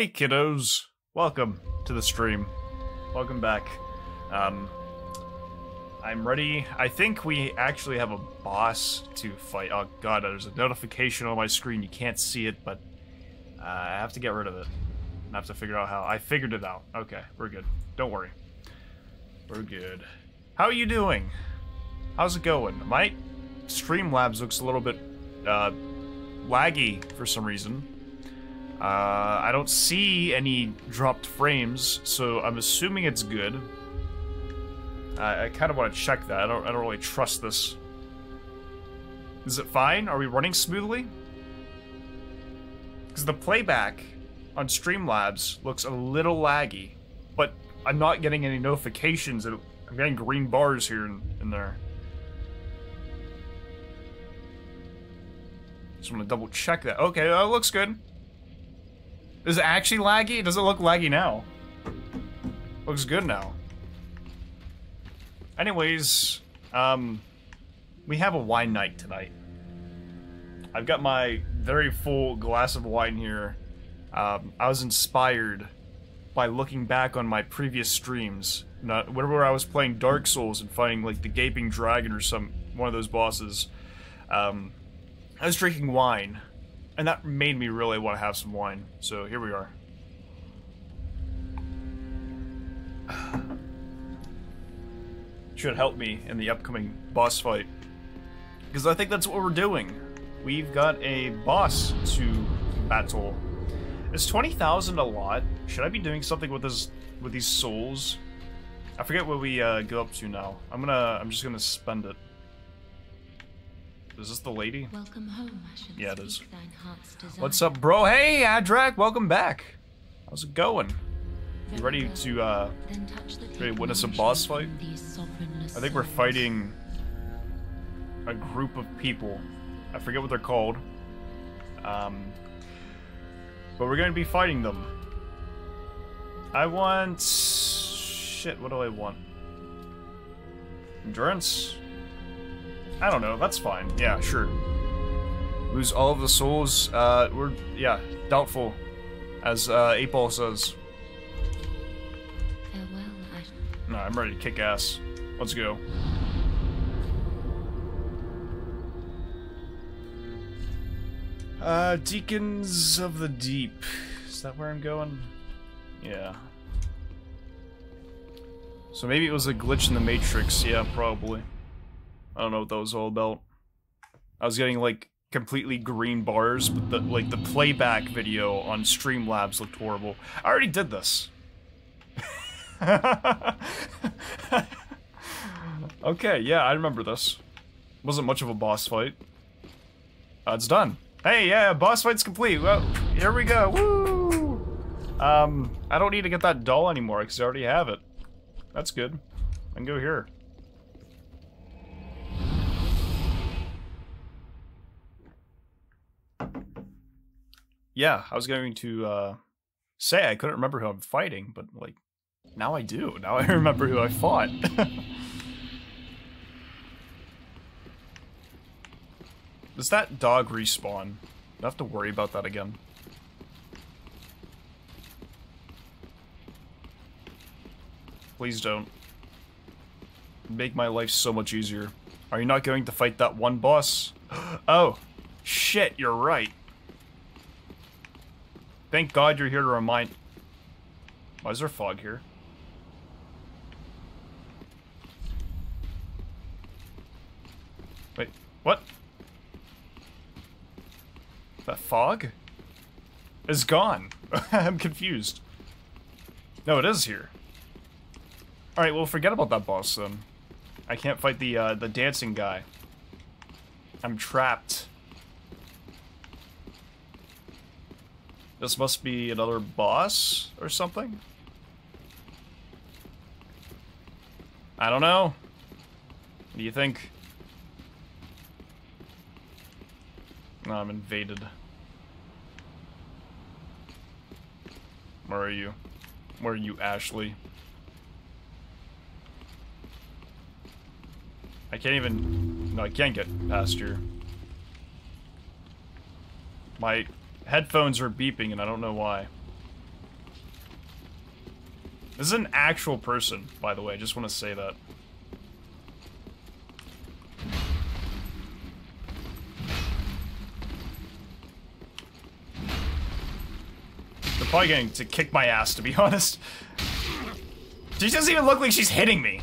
Hey kiddos, welcome to the stream. Welcome back. Um, I'm ready. I think we actually have a boss to fight. Oh god, there's a notification on my screen. You can't see it, but uh, I have to get rid of it. I have to figure out how. I figured it out. Okay, we're good. Don't worry. We're good. How are you doing? How's it going? My Streamlabs looks a little bit uh, laggy for some reason. Uh, I don't see any dropped frames, so I'm assuming it's good. I, I kind of want to check that. I don't, I don't really trust this. Is it fine? Are we running smoothly? Because the playback on Streamlabs looks a little laggy, but I'm not getting any notifications. I'm getting green bars here and, and there. Just want to double check that. Okay, that looks good. Is it actually laggy? Does it look laggy now? Looks good now. Anyways, um, we have a wine night tonight. I've got my very full glass of wine here. Um, I was inspired by looking back on my previous streams. Not whenever I was playing Dark Souls and fighting like the Gaping Dragon or some one of those bosses. Um, I was drinking wine, and that made me really want to have some wine. So here we are. Should help me in the upcoming boss fight. Because I think that's what we're doing. We've got a boss to battle. Is 20,000 a lot? Should I be doing something with this with these souls? I forget what we uh, go up to now. I'm gonna I'm just gonna spend it. Is this the lady? Welcome home, Ashen. Yeah, it is. Speak thine heart's desire. What's up, bro? Hey, Adrak, welcome back. How's it going? You ready to uh Then touch the ready to witness a boss fight? from these sovereignless I think we're fighting a group of people. I forget what they're called. Um, but we're going to be fighting them. I want... Shit, what do I want? Endurance? I don't know, that's fine. Yeah, sure. Lose all of the souls. Uh, we're, yeah, doubtful. As uh, 8 Ball says. Farewell, Ashen. No, I'm ready to kick ass. Let's go. Uh, Deacons of the Deep. Is that where I'm going? Yeah. So maybe it was a glitch in the Matrix. Yeah, probably. I don't know what that was all about. I was getting, like, completely green bars, but the, like, the playback video on Streamlabs looked horrible. I already did this. okay, yeah, I remember this. Wasn't much of a boss fight. Uh, it's done. Hey, yeah, boss fight's complete. Well, here we go. Woo! Um, I don't need to get that doll anymore because I already have it. That's good. I can go here. Yeah, I was going to uh, say I couldn't remember who I'm fighting, but like now I do. Now I remember who I fought. Does that dog respawn? I have to worry about that again. Please don't. Make my life so much easier. Are you not going to fight that one boss? oh, shit, you're right. Thank God you're here to remind... Why is there fog here? Wait, what? That fog? Is gone. I'm confused. No, it is here. Alright, well forget about that boss then. I can't fight the uh, the dancing guy. I'm trapped. This must be another boss or something? I don't know. What do you think? No, I'm invaded. Where are you? Where are you, Ashley? I can't even... No, I can't get past here. My headphones are beeping and I don't know why. This is an actual person, by the way. I just want to say that. They're probably going to kick my ass, to be honest. She doesn't even look like she's hitting me.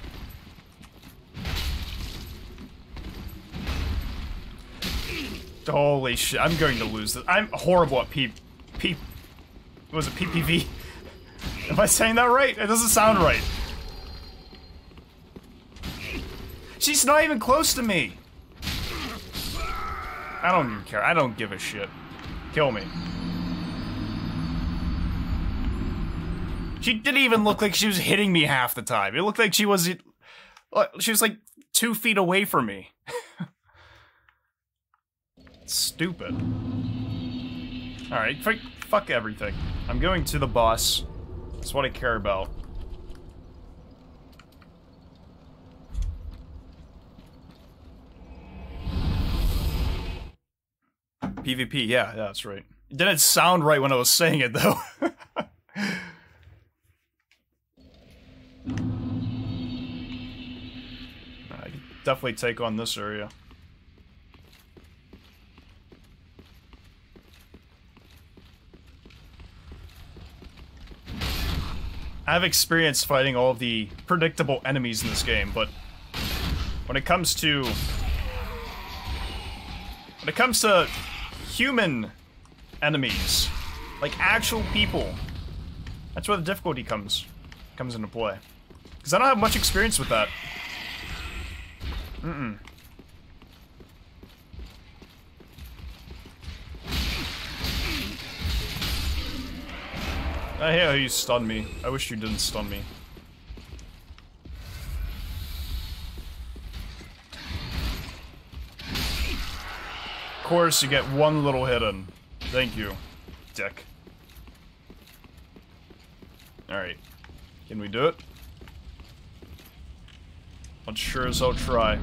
Holy shit, I'm going to lose this. I'm horrible at P... P... Was it PPV? Am I saying that right? It doesn't sound right. She's not even close to me. I don't even care. I don't give a shit. Kill me. She didn't even look like she was hitting me half the time. It looked like she was... Uh, she was like two feet away from me. Stupid. Alright, fuck everything. I'm going to the boss. That's what I care about. PvP, yeah, yeah, that's right. It didn't sound right when I was saying it, though. I definitely take on this area. I have experience fighting all of the predictable enemies in this game, but when it comes to when it comes to human enemies, like actual people, that's where the difficulty comes comes into play. Because I don't have much experience with that. Mm-mm. I hate how you stun me. I wish you didn't stun me. Of course, you get one little hit in. Thank you, dick. Alright. Can we do it? I'll sure as hell try.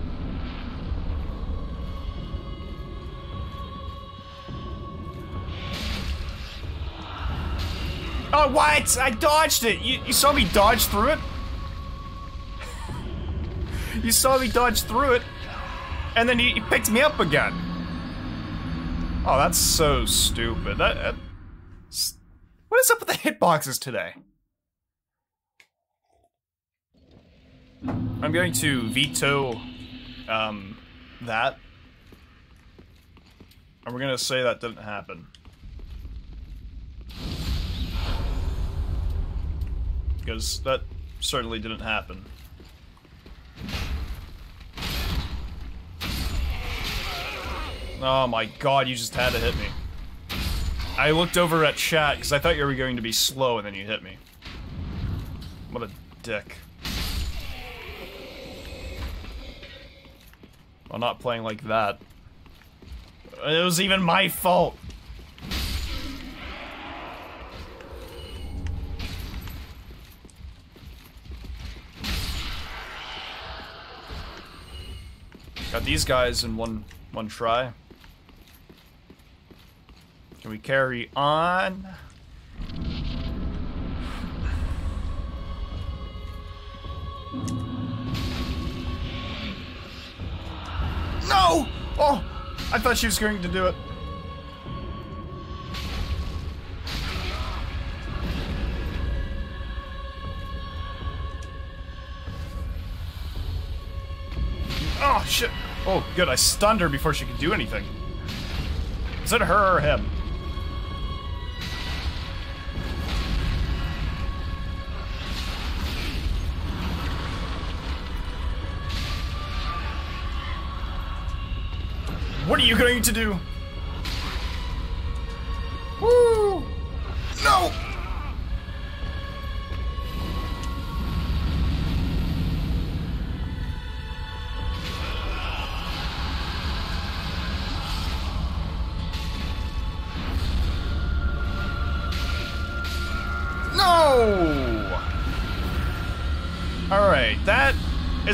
Oh, what? I dodged it! You, you saw me dodge through it? you saw me dodge through it, and then you, you, picked me up again. Oh, that's so stupid. That, that, what is up with the hitboxes today? I'm going to veto um, that. And we're gonna say that didn't happen. Because that certainly didn't happen. Oh my god, you just had to hit me. I looked over at chat because I thought you were going to be slow and then you hit me. What a dick. I'm not playing like that. It was even my fault. Got these guys in one one try. Can we carry on? No! Oh! I thought she was going to do it. Oh, shit. Oh, good. I stunned her before she could do anything. Is it her or him? What are you going to do?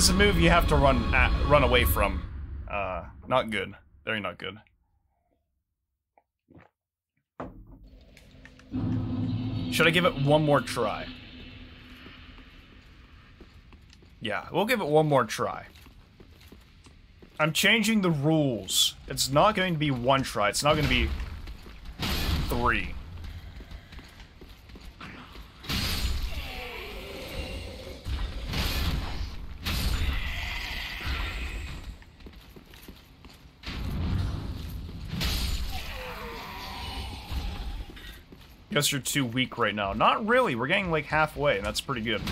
Is a move you have to run at, run away from. Uh, not good. Very not good. Should I give it one more try? Yeah, we'll give it one more try. I'm changing the rules. It's not going to be one try. It's not going to be three. Guess you're too weak right now. Not really. We're getting like halfway, and that's pretty good.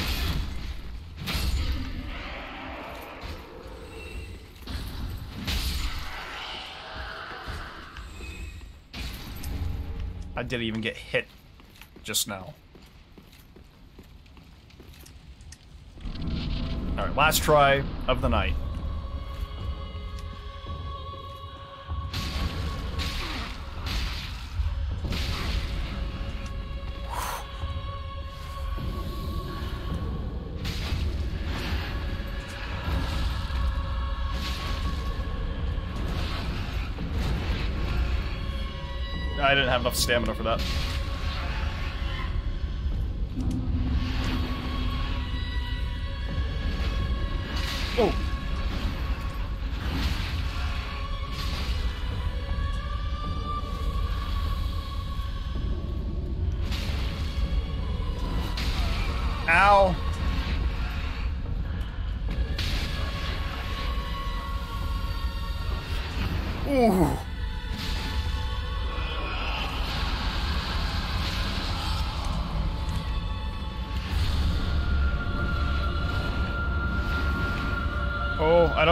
I didn't even get hit just now. Alright, last try of the night. Have enough stamina for that. Oh.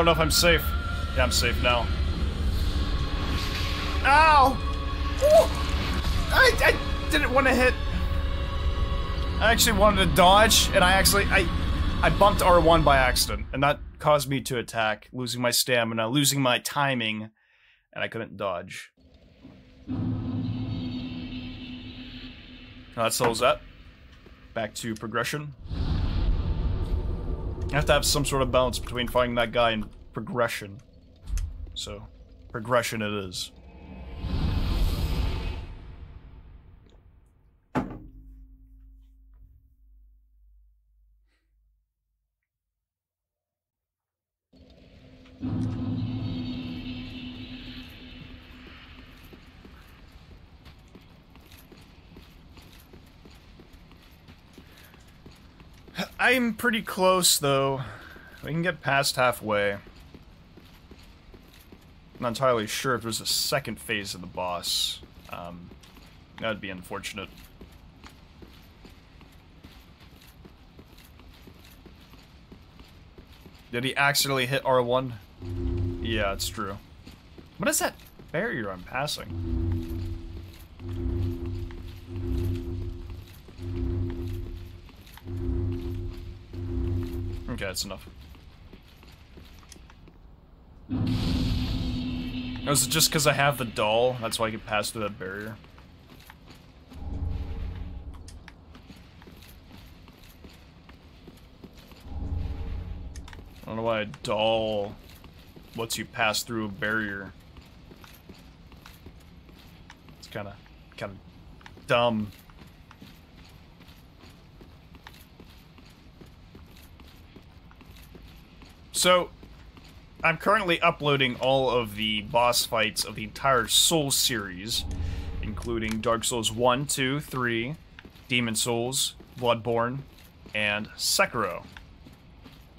Know if I'm safe. Yeah, I'm safe now. Ow! Ooh! I, I didn't want to hit. I actually wanted to dodge, and I actually I I bumped R1 by accident, and that caused me to attack, losing my stamina, losing my timing, and I couldn't dodge. That settles that. Back to progression. I have to have some sort of balance between fighting that guy and progression. So, progression it is. Pretty close, though. We can get past halfway. I'm not entirely sure if there's a second phase of the boss. Um, that'd be unfortunate. Did he accidentally hit R1? Yeah, it's true. What is that barrier I'm passing? Okay, that's enough. Was it just because I have the doll? That's why I can pass through that barrier? I don't know why a doll lets you pass through a barrier. It's kind of, kind of dumb. So, I'm currently uploading all of the boss fights of the entire Souls series, including Dark Souls 1, 2, 3, Demon Souls, Bloodborne, and Sekiro.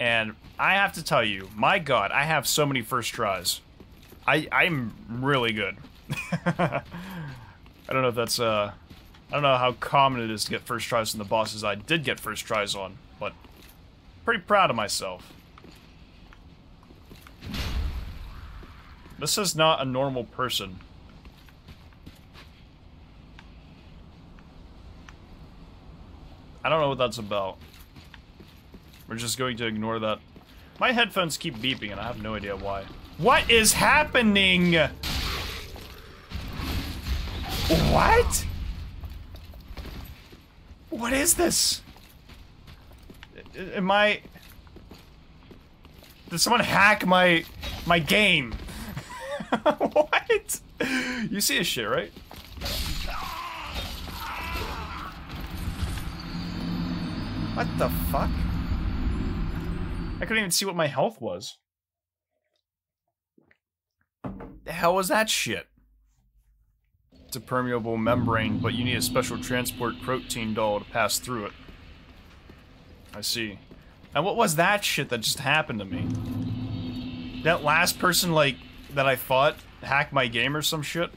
And I have to tell you, my god, I have so many first tries. I, I'm really good. I don't know if that's, uh... I don't know how common it is to get first tries on the bosses I did get first tries on, but pretty proud of myself. This is not a normal person. I don't know what that's about. We're just going to ignore that. My headphones keep beeping and I have no idea why. What is happening? What? What is this? Am I... Did someone hack my... my game? what? You see his shit, right? What the fuck? I couldn't even see what my health was. The hell was that shit? It's a permeable membrane, but you need a special transport protein doll to pass through it. I see. And what was that shit that just happened to me? That last person, like, that I fought hack my game or some shit?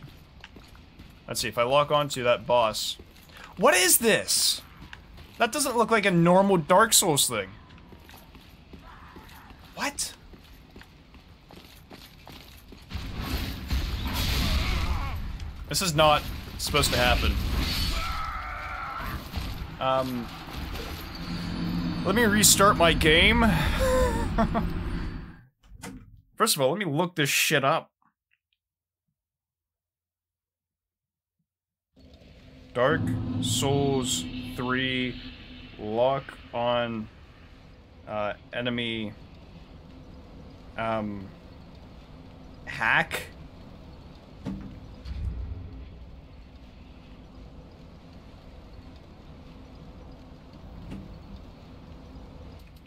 Let's see, if I lock onto that boss... What is this? That doesn't look like a normal Dark Souls thing. What? This is not supposed to happen. Um... Let me restart my game. First of all, let me look this shit up. Dark Souls 3 lock on uh, enemy um hack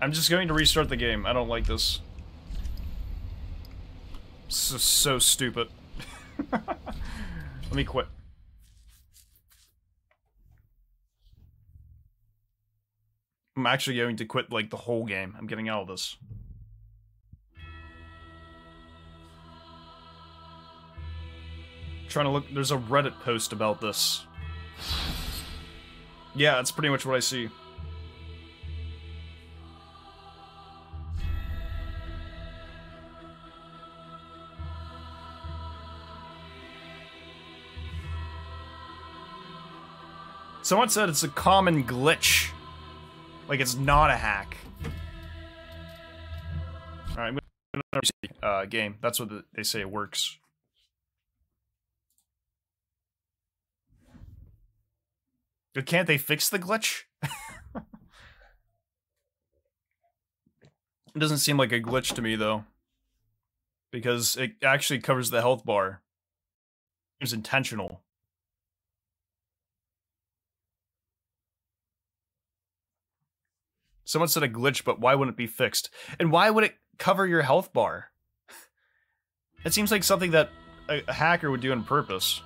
I'm just going to restart the game. I don't like this. So, so stupid. Let me quit. I'm actually going to quit, like, the whole game. I'm getting out of this. trying to look- there's a Reddit post about this. Yeah, that's pretty much what I see. Someone said it's a common glitch. Like it's not a hack. Alright, uh, game. That's what the, they say it works. But can't they fix the glitch? it doesn't seem like a glitch to me though. Because it actually covers the health bar. It was intentional. Someone said a glitch, but why wouldn't it be fixed? And why would it cover your health bar? It seems like something that a, a hacker would do on purpose.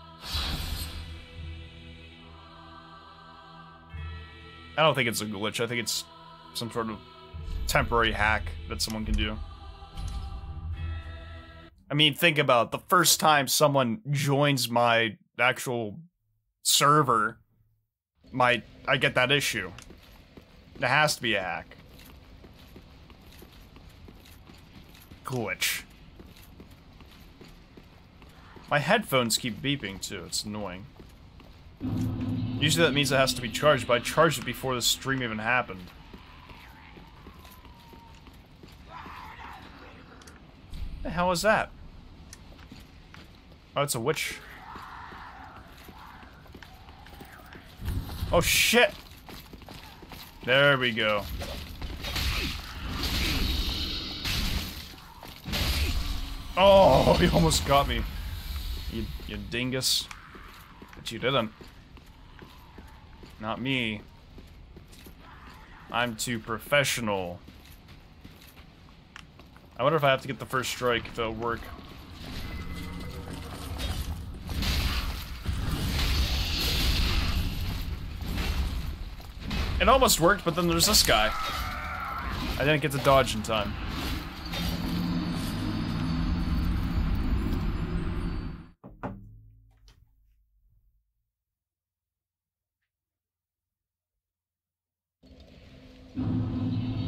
I don't think it's a glitch. I think it's some sort of temporary hack that someone can do. I mean, think about the first time someone joins my actual server, my I get that issue. It has to be a hack. Glitch. My headphones keep beeping too, it's annoying. Usually that means it has to be charged, but I charged it before the stream even happened. The hell is that? Oh, it's a witch. Oh shit! There we go. Oh, he almost got me. You, you dingus. But you didn't. Not me. I'm too professional. I wonder if I have to get the first strike if it'll work. It almost worked, but then there's this guy. I didn't get to dodge in time.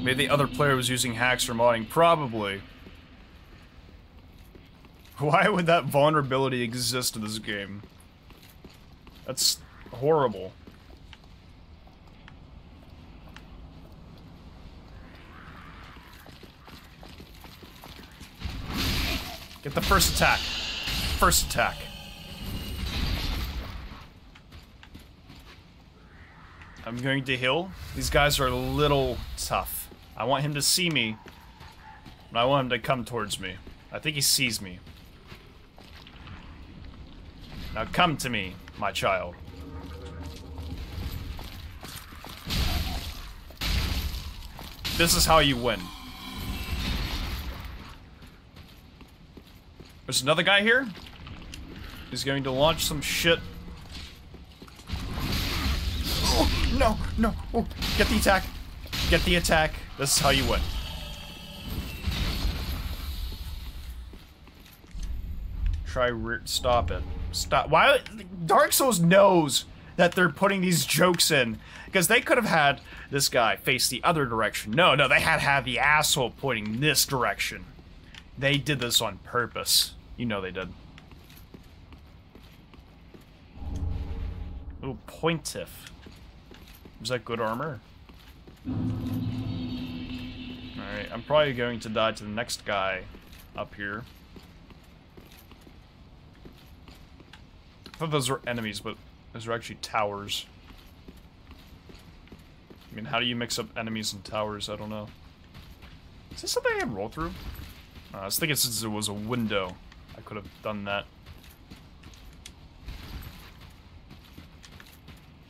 Maybe the other player was using hacks or modding. Probably. Why would that vulnerability exist in this game? That's horrible. Get the first attack. First attack. I'm going to heal. These guys are a little tough. I want him to see me. And I want him to come towards me. I think he sees me. Now come to me, my child. This is how you win. There's another guy here. He's going to launch some shit. Oh, no, no. Oh, get the attack. Get the attack. This is how you win. Try re- stop it. Stop. Why? Dark Souls knows that they're putting these jokes in because they could have had this guy face the other direction. No, no, they had to have the asshole pointing this direction. They did this on purpose. You know they did. Ooh, pointiff. Is that good armor? Alright, I'm probably going to die to the next guy up here. I thought those were enemies, but those are actually towers. I mean, how do you mix up enemies and towers? I don't know. Is this something I can roll through? Uh, I was thinking since it was a window, could have done that.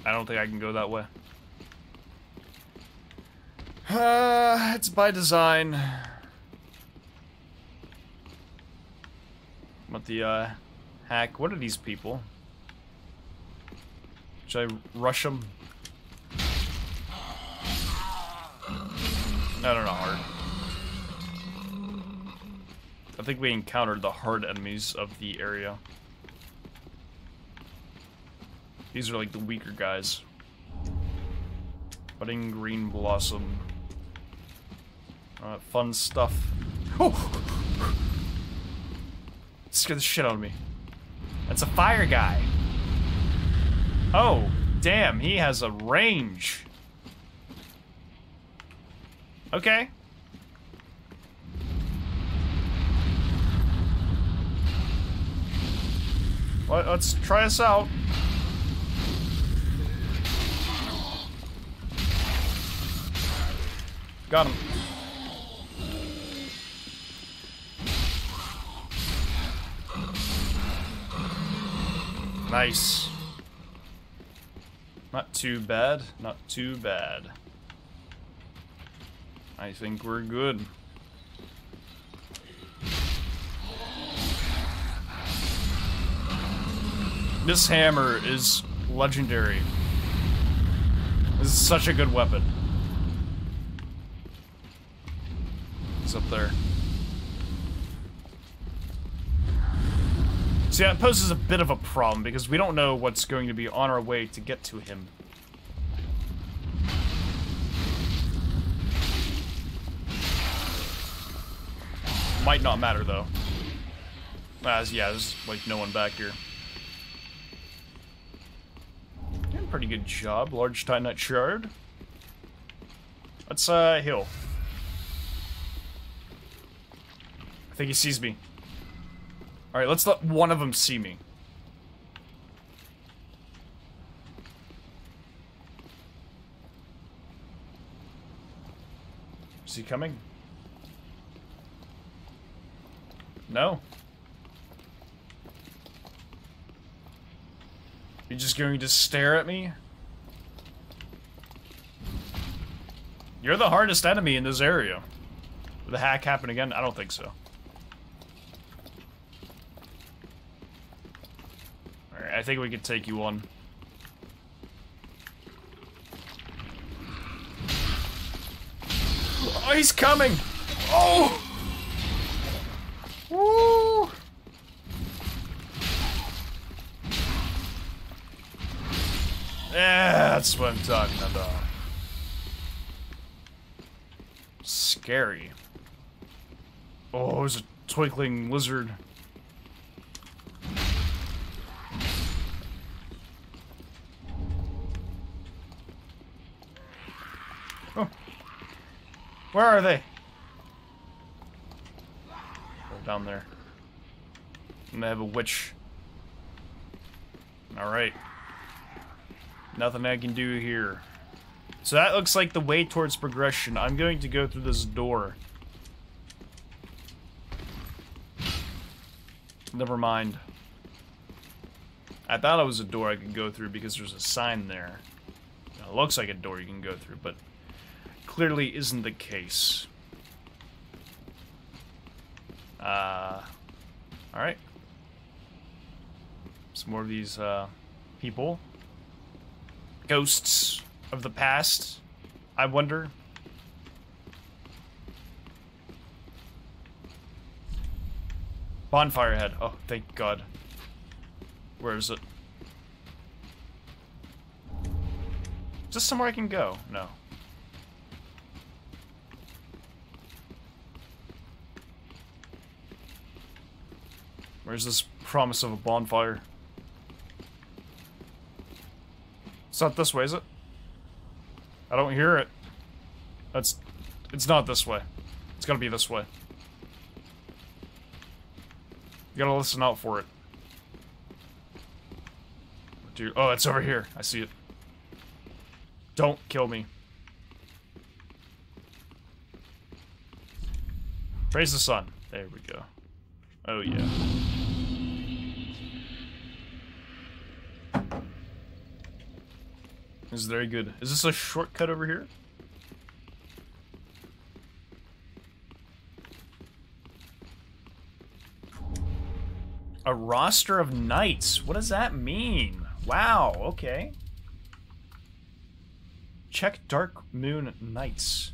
I don't think I can go that way. Uh, it's by design. But the, uh, hack, what are these people? Should I rush them? I don't know, hard. I think we encountered the hard enemies of the area. These are like the weaker guys. Budding green blossom. Uh, fun stuff. Oh! Scared the shit out of me. That's a fire guy. Oh, damn, he has a range. Okay. Let, let's try this out. Got him. Nice. Not too bad, not too bad. I think we're good. This hammer is legendary. This is such a good weapon. It's up there. See, that poses a bit of a problem because we don't know what's going to be on our way to get to him. Might not matter though. As yeah, there's like no one back here. Doing a pretty good job, large Titanite shard. Let's uh heal. I think he sees me. Alright, let's let one of them see me. Is he coming? No. You just going to stare at me? You're the hardest enemy in this area. The hack happen again? I don't think so. Alright, I think we could take you on. Oh, he's coming! Oh! Woo! That's what I'm talking about. Scary. Oh, there's a twinkling lizard. Oh. Where are they? They're down there. They have a witch. Alright. Nothing I can do here. So that looks like the way towards progression. I'm going to go through this door. Never mind. I thought it was a door I could go through because there's a sign there. It looks like a door you can go through, but clearly isn't the case. Uh, Alright. Some more of these uh, people. Ghosts of the past, I wonder. Bonfire head. Oh, thank God. Where is it? Is this somewhere I can go? No. Where's this promise of a bonfire? It's not this way, is it? I don't hear it. That's... It's not this way. It's gotta be this way. You gotta listen out for it. Dude, oh, it's over here. I see it. Don't kill me. Praise the sun. There we go. Oh, yeah. Is very good. Is this a shortcut over here? A roster of knights. What does that mean? Wow, okay. Check Dark Moon Knights.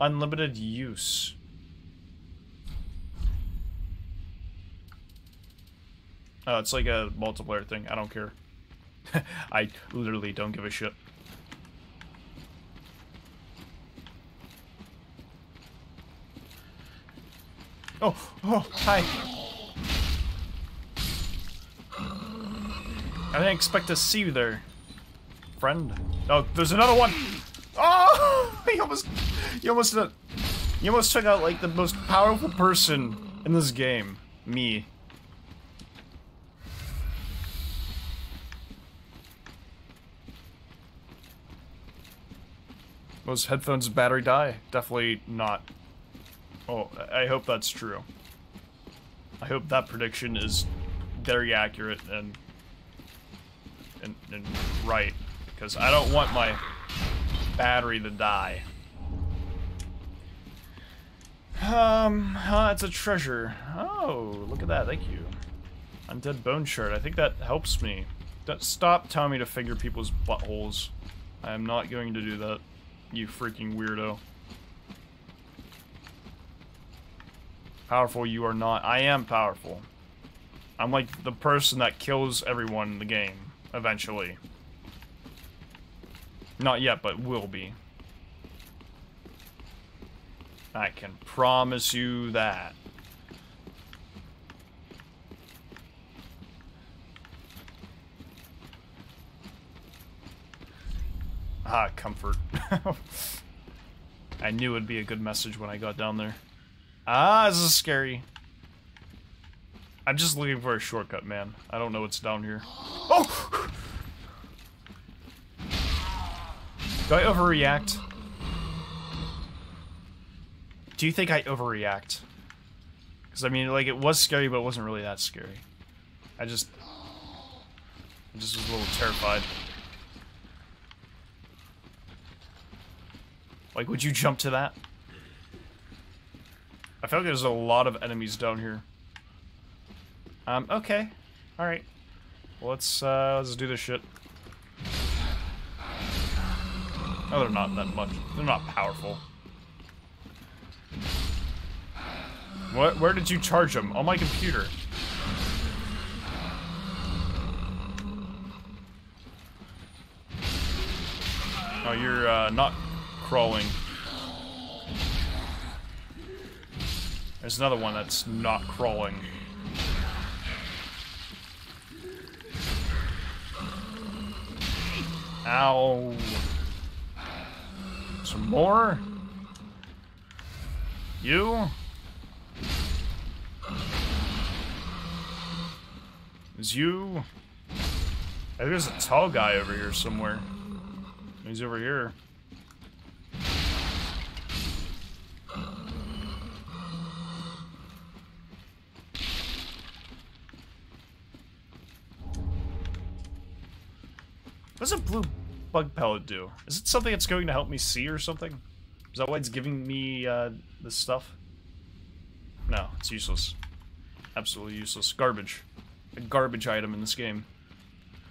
Unlimited use. Oh, it's like a multiplayer thing. I don't care. I literally don't give a shit. Oh, oh, hi. I didn't expect to see you there, friend. Oh, there's another one. Oh, he almost, he almost, he almost took out like the most powerful person in this game, me. Most headphones battery die? Definitely not. Oh, I hope that's true. I hope that prediction is very accurate and and, and right, because I don't want my battery to die. Um, uh, it's a treasure. Oh, look at that, thank you. Undead Bone Shard, I think that helps me. Don't stop telling me to figure people's buttholes. I am not going to do that. You freaking weirdo. Powerful you are not. I am powerful. I'm like the person that kills everyone in the game, eventually. Not yet, but will be. I can promise you that. Ah, comfort. I knew it'd be a good message when I got down there. Ah, this is scary. I'm just looking for a shortcut, man. I don't know what's down here. Oh! Do I overreact? Do you think I overreact? Because, I mean, like, it was scary, but it wasn't really that scary. I just... I just was a little terrified. Like, would you jump to that? I feel like there's a lot of enemies down here. Um, okay. Alright. Let's, uh, let's do this shit. Oh, they're not that much. They're not powerful. What? Where did you charge them? On my computer. Oh, you're, uh, not crawling. There's another one that's not crawling. Ow. Some more? You? Is you? I think there's a tall guy over here somewhere. He's over here. What does a blue bug pellet do? Is it something that's going to help me see or something? Is that why it's giving me uh, this stuff? No, it's useless. Absolutely useless. Garbage. A garbage item in this game.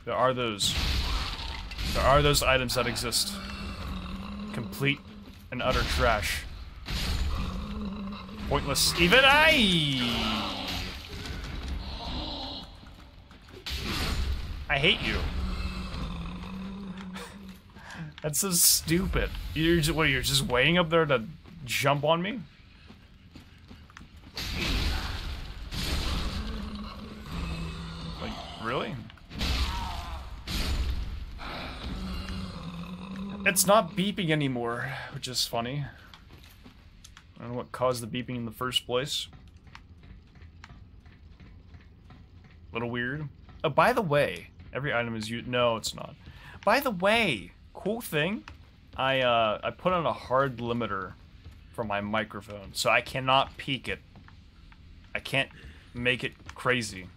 There are those. There are those items that exist. Complete and utter trash. Pointless. Even I. I hate you. That's so stupid. You're just, what? You're just waiting up there to jump on me? Like, really? It's not beeping anymore, which is funny. I don't know what caused the beeping in the first place. A Little weird. Oh, by the way, every item is you. No, it's not. By the way, cool thing. I uh, I put on a hard limiter for my microphone, so I cannot peak it. I can't make it crazy.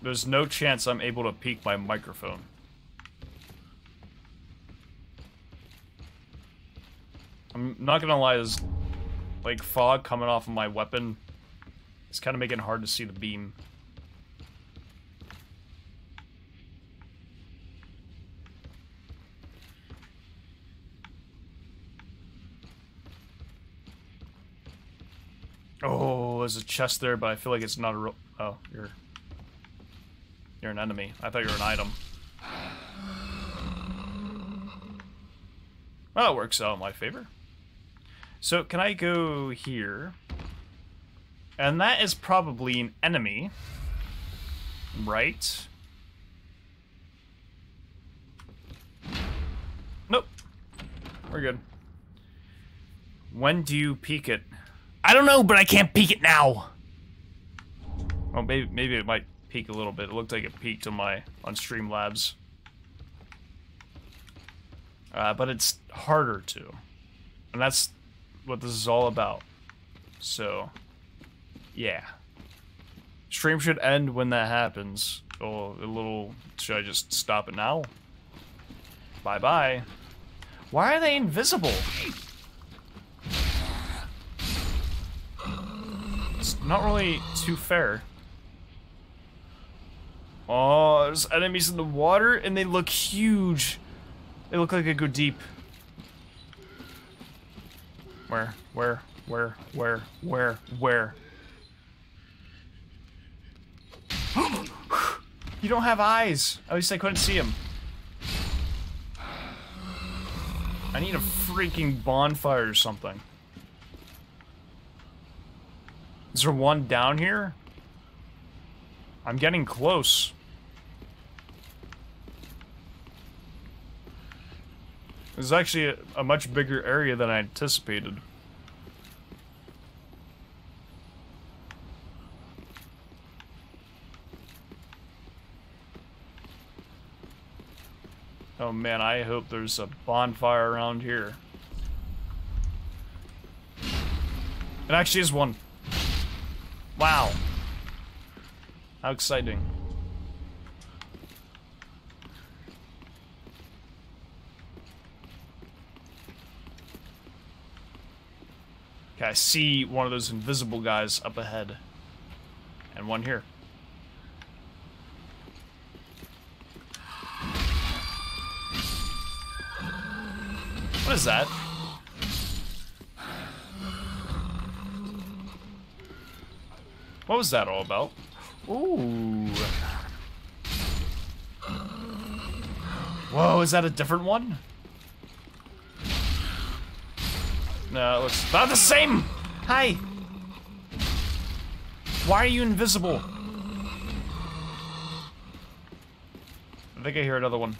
There's no chance I'm able to peak my microphone. I'm not gonna lie, there's like fog coming off of my weapon. It's kind of making it hard to see the beam. Oh, there's a chest there, but I feel like it's not a real. Oh, you're. You're an enemy. I thought you were an item. Well, it works out in my favor. So, can I go here? And that is probably an enemy. Right? Nope. We're good. When do you peek it? I don't know, but I can't peek it now. Oh, maybe maybe it might peek a little bit. It looked like it peaked on my on Streamlabs. Uh, but it's harder to. And that's what this is all about. So, yeah. Stream should end when that happens. Oh, a little... Should I just stop it now? Bye-bye. Why are they invisible? It's not really too fair. Oh, there's enemies in the water, and they look huge. They look like they go deep. Where? Where? Where? Where? Where? Where? you don't have eyes. At least I couldn't see him. I need a freaking bonfire or something. Is there one down here? I'm getting close. This is actually a, a much bigger area than I anticipated. Oh man, I hope there's a bonfire around here. It actually is one. Wow. How exciting. Okay, I see one of those invisible guys up ahead. And one here. What is that? What was that all about? Ooh. Whoa, is that a different one? No, it looks about the same! Hi! Why are you invisible? I think I hear another one.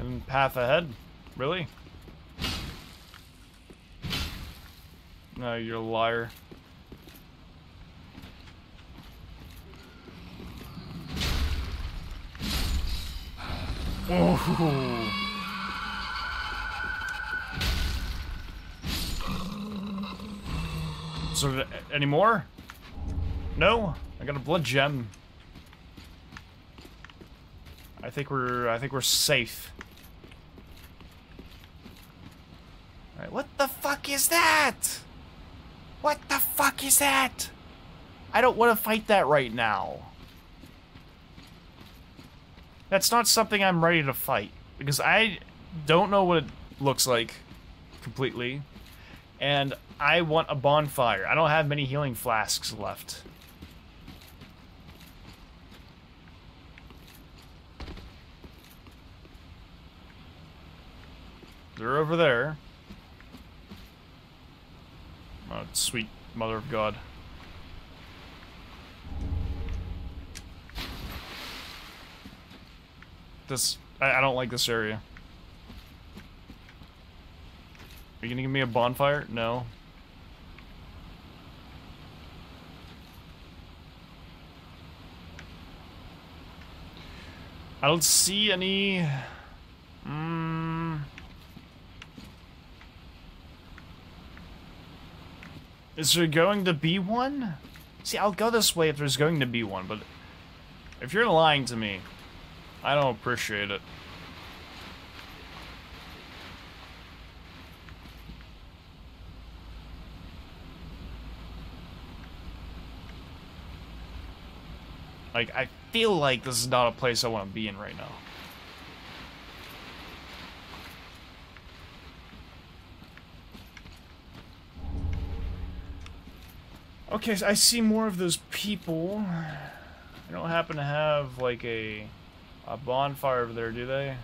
And path ahead? Really? No, you're a liar. Oh. So, any more? No? I got a blood gem. I think we're, I think we're safe. Alright, what the fuck is that? What the fuck is that? I don't want to fight that right now. That's not something I'm ready to fight. Because I don't know what it looks like completely. And I want a bonfire. I don't have many healing flasks left. They're over there. Oh, sweet mother of God. This, I, I don't like this area. Are you gonna give me a bonfire? No. I don't see any... Mm. Is there going to be one? See, I'll go this way if there's going to be one, but if you're lying to me, I don't appreciate it. Like, I feel like this is not a place I want to be in right now. Okay, so I see more of those people. I don't happen to have, like, a, a bonfire over there, do they?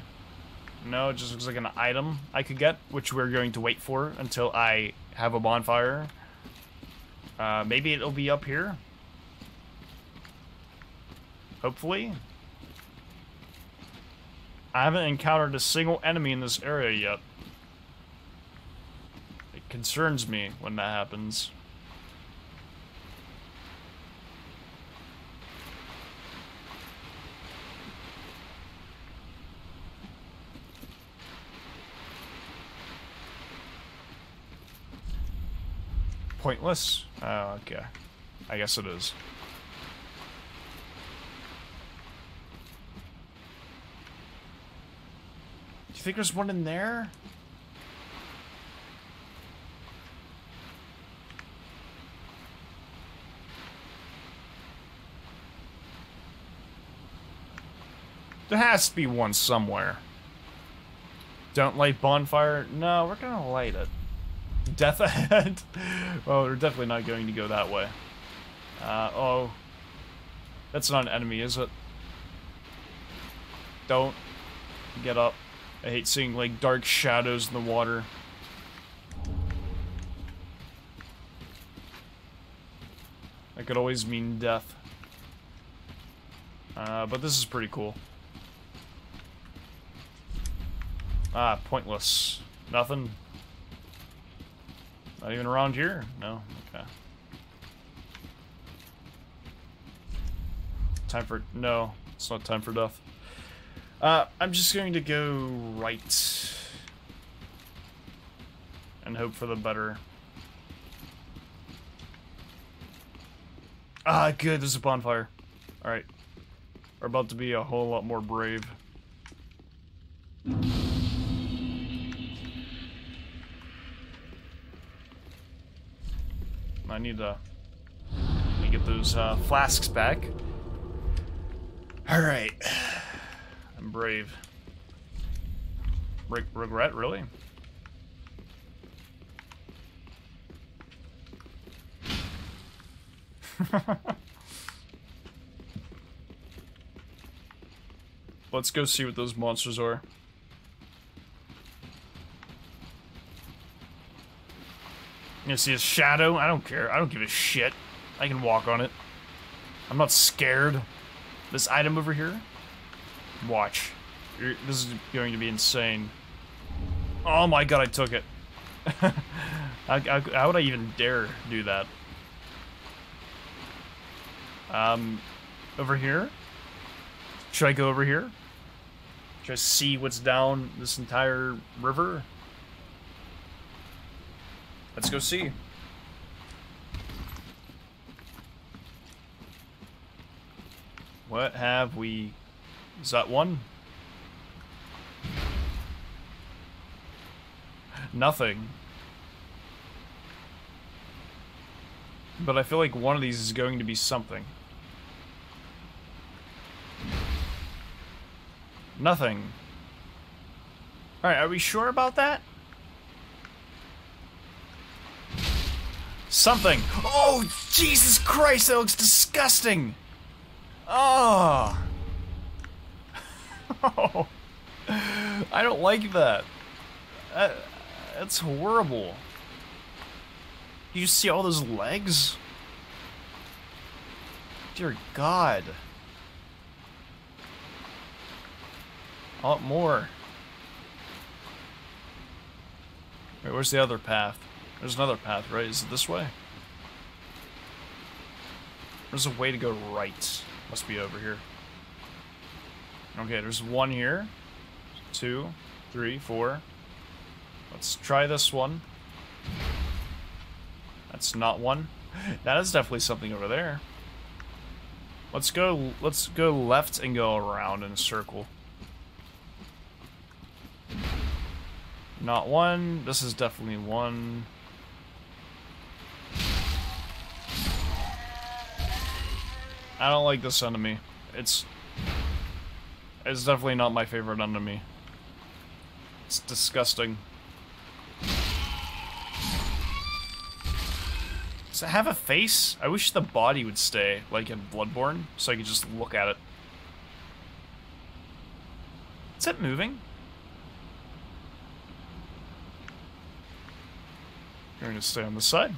No, it just looks like an item I could get, which we're going to wait for until I have a bonfire. Uh, maybe it'll be up here? Hopefully. I haven't encountered a single enemy in this area yet. It concerns me when that happens. Pointless? Oh, okay. I guess it is. Do you think there's one in there? There has to be one somewhere. Don't light bonfire? No, we're gonna light it. Death ahead? well, we're definitely not going to go that way. Uh, oh. That's not an enemy, is it? Don't. Get up. I hate seeing, like, dark shadows in the water. That could always mean death. Uh, but this is pretty cool. Ah, pointless. Nothing. Not even around here? No? Okay. Time for... No. It's not time for death. Uh, I'm just going to go right. And hope for the better. Ah, good. There's a bonfire. Alright. We're about to be a whole lot more brave. Need to, let me get those uh, flasks back. Alright. I'm brave. Re regret, really? Let's go see what those monsters are. You see a shadow? I don't care. I don't give a shit. I can walk on it. I'm not scared. This item over here? Watch. This is going to be insane. Oh my god, I took it. how, how, how would I even dare do that? Um, over here? Should I go over here? Should I see what's down this entire river? Let's go see. What have we... Is that one? Nothing. But I feel like one of these is going to be something. Nothing. Alright, are we sure about that? Something. Oh, Jesus Christ, that looks disgusting! Oh. oh. I don't like that. that. That's horrible. Do you see all those legs? Dear God. I want more. Wait, where's the other path? There's another path, right? Is it this way? There's a way to go right. Must be over here. Okay, there's one here. Two, three, four. Let's try this one. That's not one. That is definitely something over there. Let's go let's go left and go around in a circle. Not one. This is definitely one. I don't like this enemy. It's it's definitely not my favorite enemy. It's disgusting. Does it have a face? I wish the body would stay, like in Bloodborne, so I could just look at it. Is it moving? You're gonna stay on the side.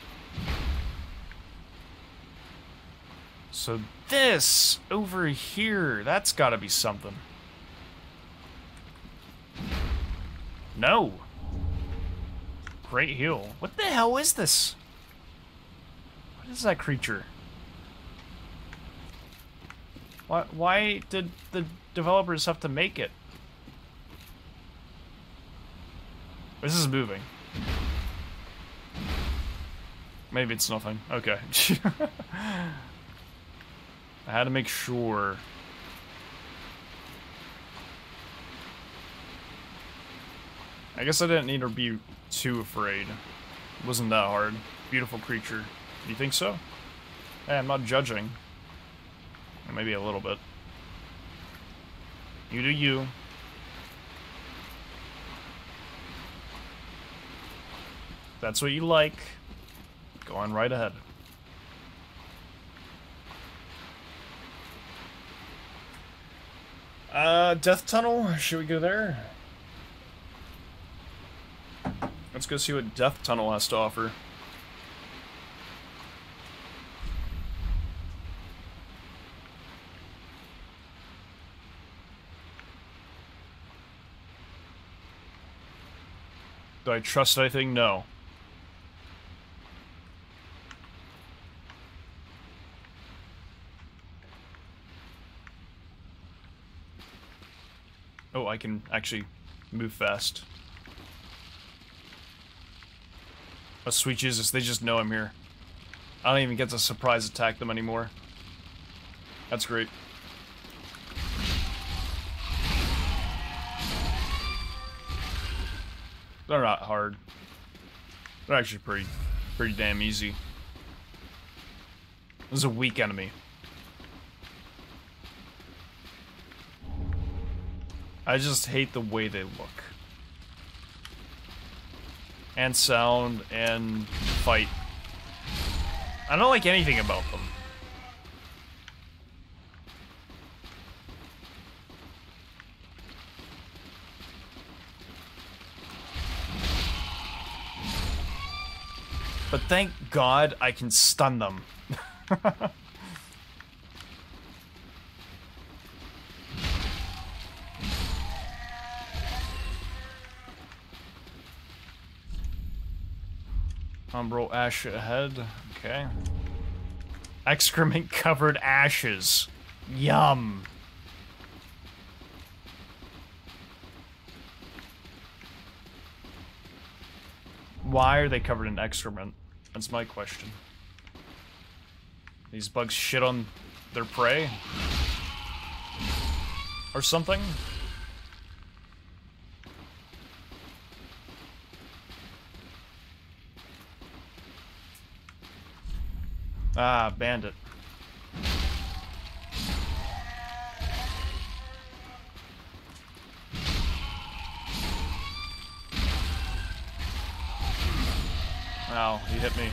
So this over here, that's gotta be something. No. Great Hill. What the hell is this? What is that creature? Why, why did the developers have to make it? This is moving. Maybe it's nothing. Okay. I had to make sure. I guess I didn't need to be too afraid. It wasn't that hard. Beautiful creature. Do you think so? Hey, I'm not judging. maybe a little bit. You do you. That's what you like. Go on right ahead. Uh, Death Tunnel? Should we go there? Let's go see what Death Tunnel has to offer. Do I trust anything? No. I can actually move fast. Oh, sweet Jesus, they just know I'm here. I don't even get to surprise attack them anymore. That's great. They're not hard. They're actually pretty, pretty damn easy. This is a weak enemy. I just hate the way they look. And sound, and fight. I don't like anything about them. But thank God I can stun them. Umbral ash ahead. Okay. Excrement covered ashes. Yum. Why are they covered in excrement? That's my question. These bugs shit on their prey? or something. Ah, bandit. Ow, he hit me.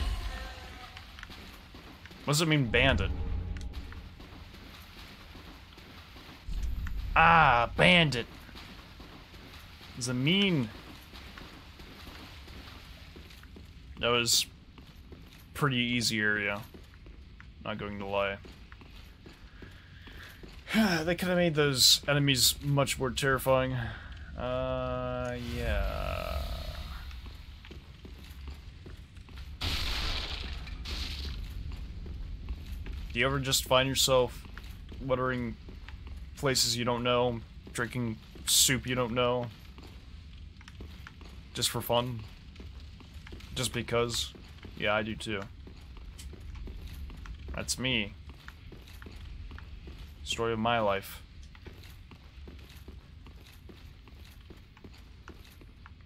What does it mean, bandit? Ah, bandit. Does it mean... That was pretty easy area. Not going to lie. they could have made those enemies much more terrifying. Uh, yeah. Do you ever just find yourself watering places you don't know, drinking soup you don't know, just for fun? Just because? Yeah, I do too. That's me. Story of my life.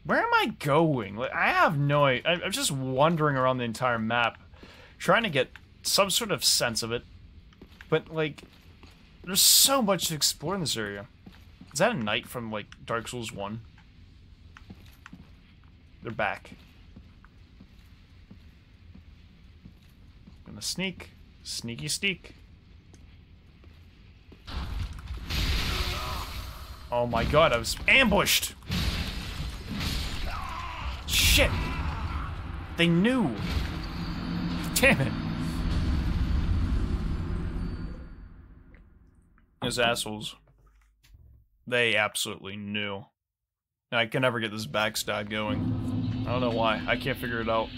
Where am I going? Like, I have no idea. I'm just wandering around the entire map, trying to get some sort of sense of it. But, like, there's so much to explore in this area. Is that a knight from, like, Dark Souls 1? They're back. Gonna sneak. Sneaky sneak. Oh my god, I was ambushed! Shit! They knew! Damn it! Those assholes. They absolutely knew. I can never get this backstab going. I don't know why. I can't figure it out.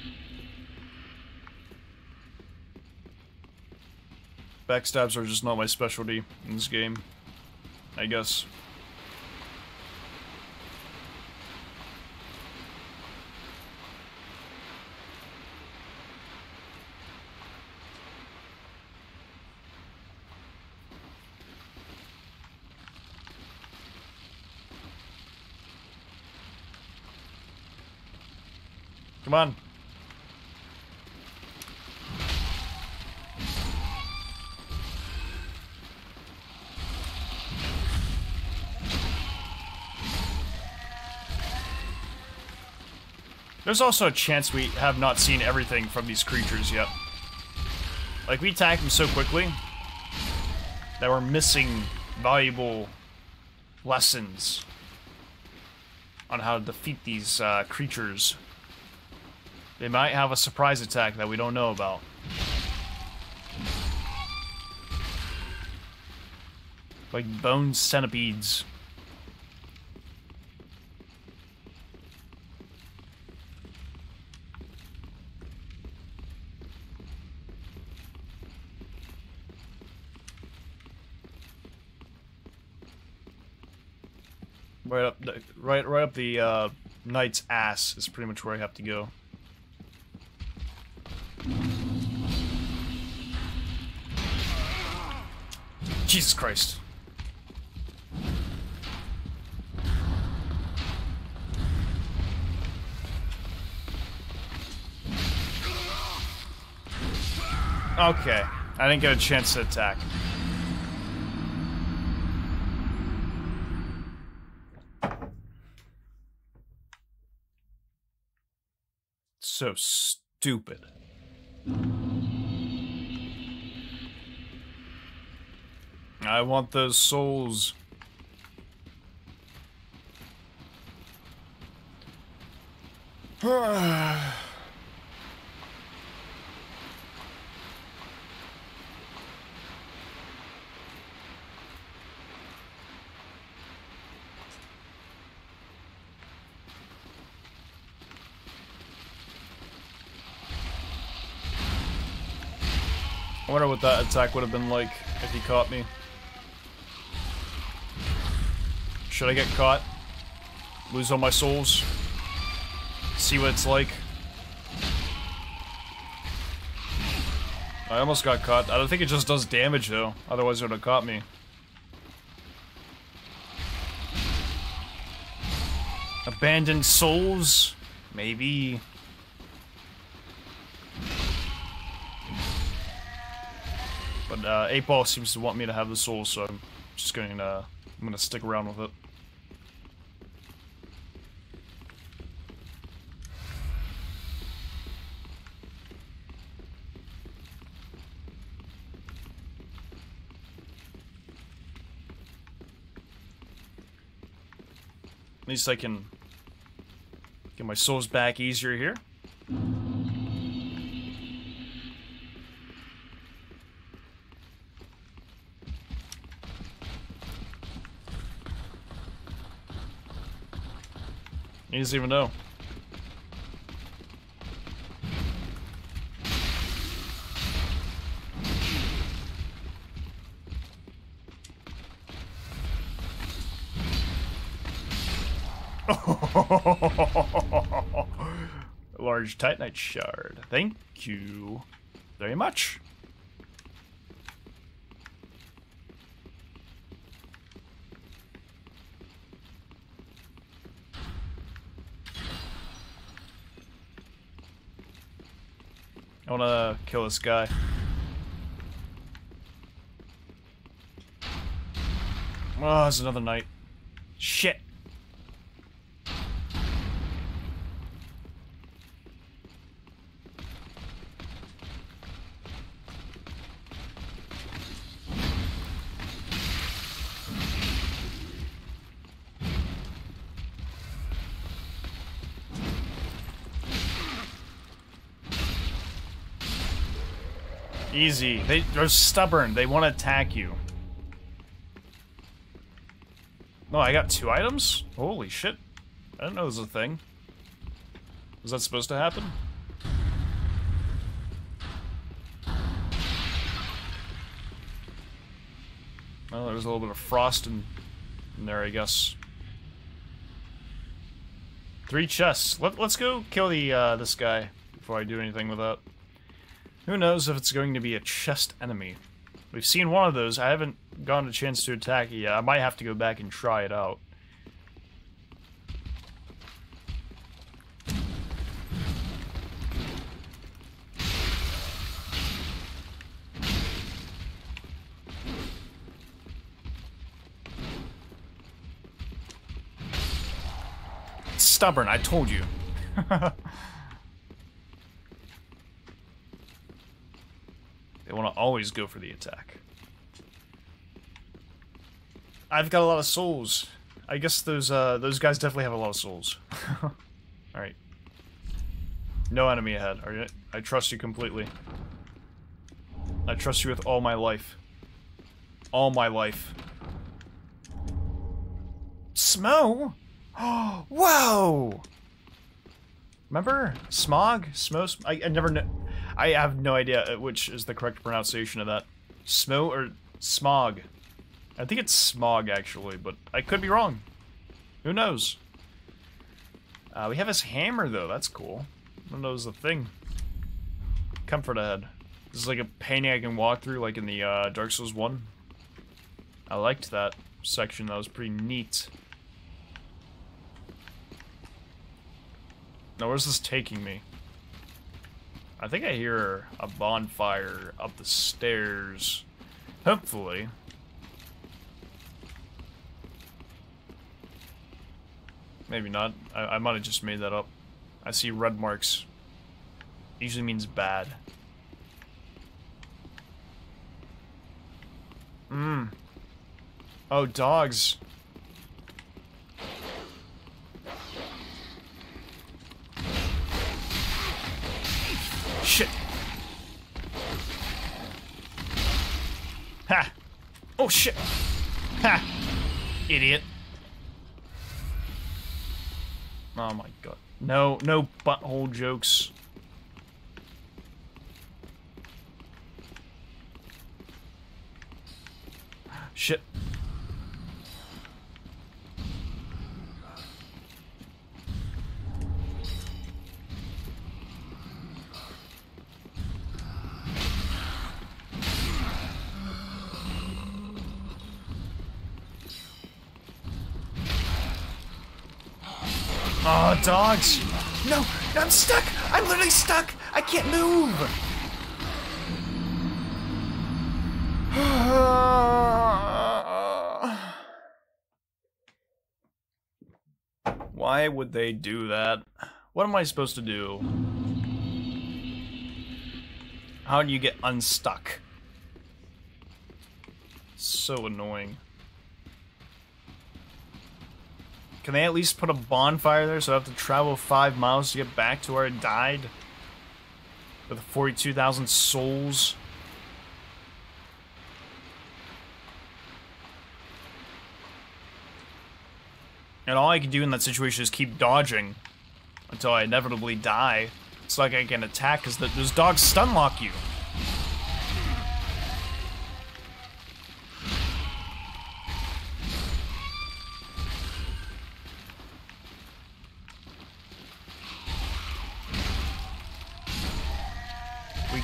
Backstabs are just not my specialty in this game. I guess. Come on. There's also a chance we have not seen everything from these creatures yet. Like, we attack them so quickly that we're missing valuable lessons on how to defeat these uh, creatures. They might have a surprise attack that we don't know about. Like bone centipedes. Right up the right right up the uh, knight's ass is pretty much where I have to go. Jesus Christ. Okay. I didn't get a chance to attack. So stupid. I want those souls. I wonder what that attack would have been like if he caught me. Should I get caught? Lose all my souls? See what it's like? I almost got caught. I don't think it just does damage though, otherwise it would have caught me. Abandoned souls? Maybe. Uh, 8 Ball seems to want me to have the soul, so I'm just going to I'm gonna stick around with it. At least I can get my souls back easier here. He doesn't even know. Large Titanite shard. Thank you very much. I wanna kill this guy. Oh, there's another knight. Shit. Easy. They, they're stubborn. They want to attack you. No, I got two items? Holy shit. I didn't know this was a thing. Was that supposed to happen? Well, there's a little bit of frost in, in there, I guess. Three chests. Let, let's go kill the uh, this guy before I do anything with that. Who knows if it's going to be a chest enemy. We've seen one of those. I haven't gotten a chance to attack it yet. I might have to go back and try it out. stubborn, I told you. they want to always go for the attack. I've got a lot of souls. I guess those uh, those guys definitely have a lot of souls. Alright. No enemy ahead. Are you, I trust you completely. I trust you with all my life. All my life. Smo? Whoa! Remember smog, smog? I, I never know. I have no idea which is the correct pronunciation of that. Smo or smog? I think it's smog actually, but I could be wrong. Who knows? Uh, we have his hammer though. That's cool. I don't know a thing. Comfort ahead. This is like a painting I can walk through, like in the uh, Dark Souls one. I liked that section. That was pretty neat. Now, where's this taking me? I think I hear a bonfire up the stairs. Hopefully. Maybe not. I, I might have just made that up. I see red marks. Usually means bad. Mmm. Oh, dogs. Shit. Ha! Oh shit! Ha! Idiot. Oh my god. No, no butthole jokes. Shit. Oh, dogs! No, I'm stuck! I'm literally stuck! I can't move! Why would they do that? What am I supposed to do? How do you get unstuck? So annoying. Can they at least put a bonfire there so I have to travel five miles to get back to where I died? With 42,000 souls? And all I can do in that situation is keep dodging until I inevitably die. It's like I can attack because those dogs stun lock you.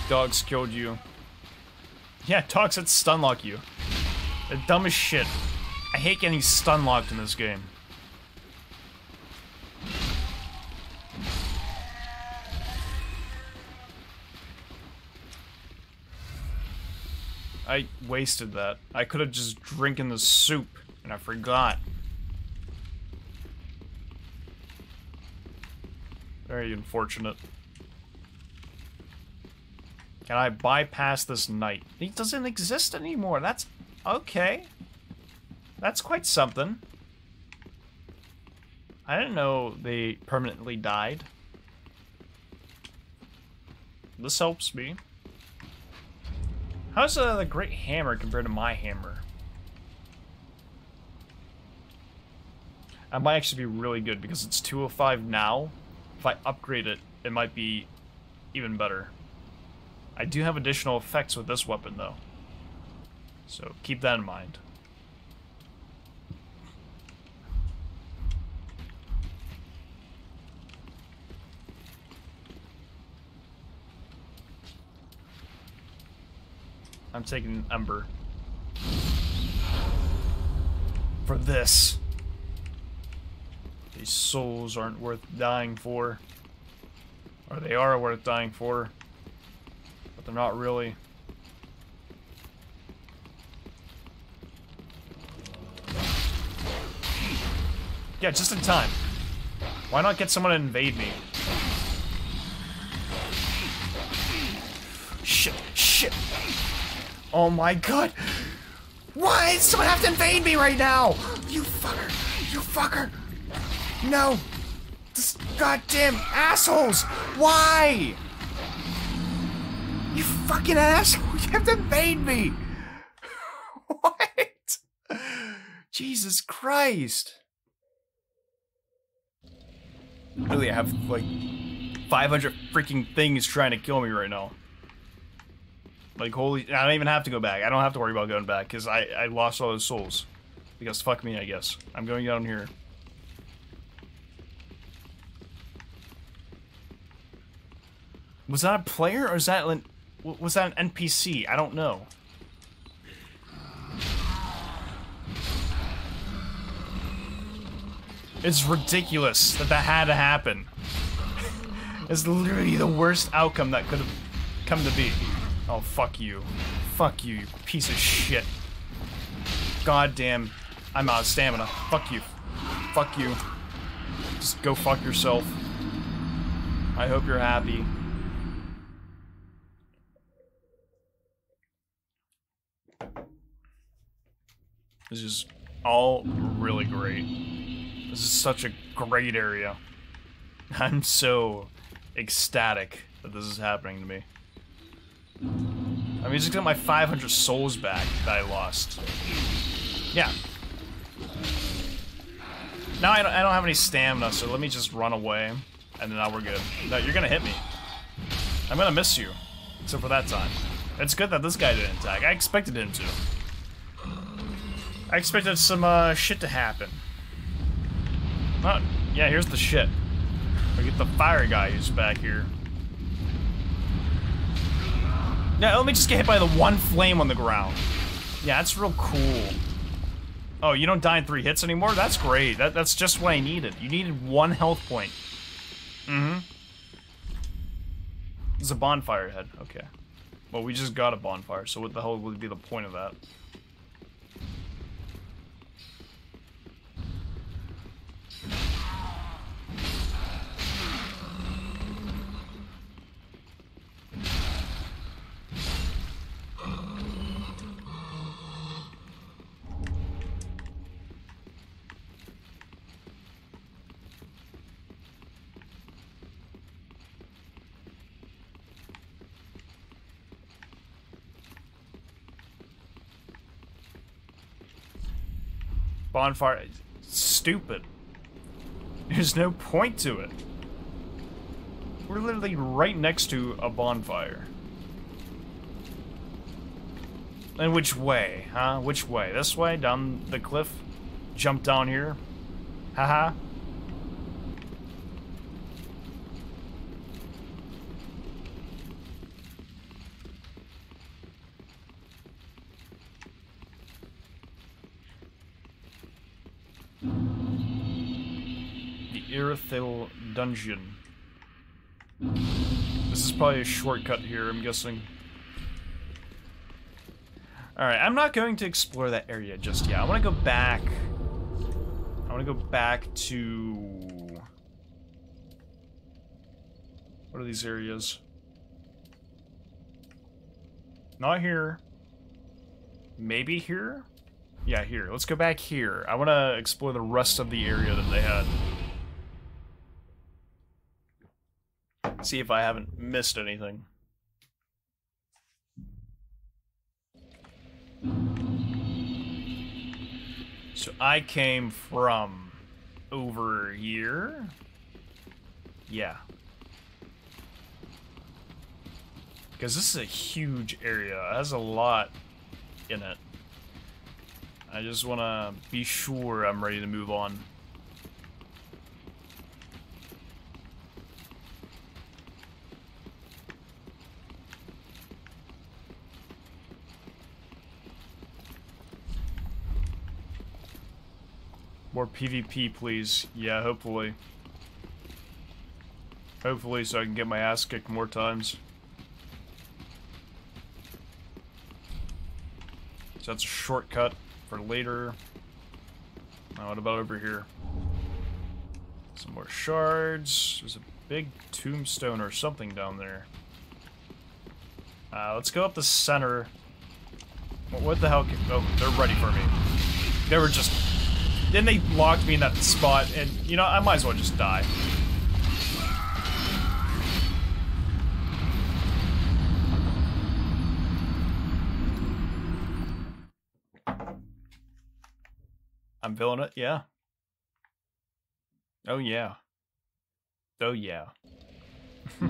Dogs killed you. Yeah, dogs that stun lock you. They're dumb as shit. I hate getting stun locked in this game. I wasted that. I could have just drinking the soup, and I forgot. Very unfortunate. Can I bypass this knight? He doesn't exist anymore. That's okay. That's quite something. I didn't know they permanently died. This helps me. How's uh, the Great Hammer compared to my hammer? That might actually be really good because it's 205 now. If I upgrade it, it might be even better. I do have additional effects with this weapon though. So keep that in mind. I'm taking Ember. For this. These souls aren't worth dying for. Or they are worth dying for. They're not really. Yeah, just in time. Why not get someone to invade me? Shit, shit. Oh my god. Why does someone have to invade me right now? You fucker. You fucker. No. This goddamn assholes. Why? Fucking asshole. You have to invade me. what? Jesus Christ. Really, I have like 500 freaking things trying to kill me right now. Like, holy... I don't even have to go back. I don't have to worry about going back, because I, I lost all those souls. Because fuck me, I guess. I'm going down here. Was that a player, or is that... Was that an NPC? I don't know. It's ridiculous that that had to happen. it's literally the worst outcome that could have come to be. Oh, fuck you. Fuck you, you piece of shit. God damn. I'm out of stamina. Fuck you. Fuck you. Just go fuck yourself. I hope you're happy. This is all really great. This is such a great area. I'm so ecstatic that this is happening to me. I mean, just get my 500 souls back that I lost. Yeah. Now I don't, I don't have any stamina, so let me just run away, and then now we're good. No, you're gonna hit me. I'm gonna miss you. Except for that time. It's good that this guy didn't attack. I expected him to. I expected some uh, shit to happen. Oh, yeah, here's the shit. We get the fire guy who's back here. Yeah, let me just get hit by the one flame on the ground. Yeah, that's real cool. Oh, you don't die in three hits anymore? That's great. That, that's just what I needed. You needed one health point. Mm-hmm. It's a bonfire head. Okay. Well, we just got a bonfire, so what the hell would be the point of that? Bonfire. Stupid. There's no point to it. We're literally right next to a bonfire. And which way, huh? Which way? This way? Down the cliff? Jump down here? Haha. The Irithyll Dungeon. This is probably a shortcut here, I'm guessing. Alright, I'm not going to explore that area just yet. I want to go back. I want to go back to... What are these areas? Not here. Maybe here? Yeah, here. Let's go back here. I want to explore the rest of the area that they had. See if I haven't missed anything. So I came from over here. Yeah. Because this is a huge area. It has a lot in it. I just want to be sure I'm ready to move on. More PvP, please. Yeah, hopefully. Hopefully so I can get my ass kicked more times. So that's a shortcut for later. Now what about over here? Some more shards. There's a big tombstone or something down there. Uh, let's go up the center. What the hell? Can, oh, they're ready for me. They were just... Then they locked me in that spot, and, you know, I might as well just die. I'm feeling it, yeah. Oh, yeah. Oh, yeah.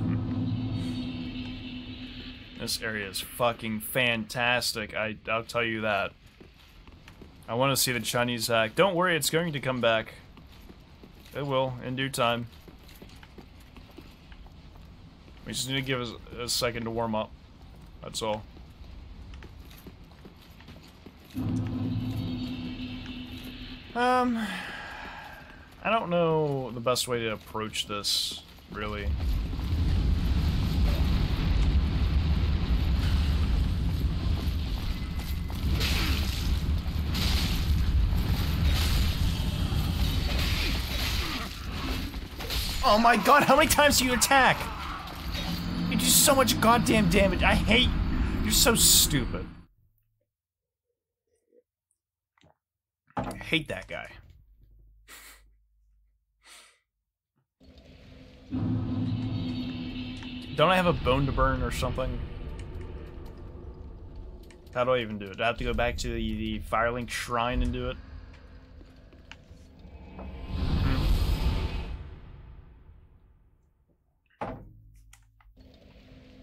this area is fucking fantastic, I, I'll tell you that. I want to see the Chinese hack. Don't worry, it's going to come back. It will, in due time. We just need to give us a second to warm up. That's all. Um, I don't know the best way to approach this, really. Oh my god, how many times do you attack? You do so much goddamn damage. I hate... You're so stupid. I hate that guy. Don't I have a bone to burn or something? How do I even do it? Do I have to go back to the, the Firelink Shrine and do it?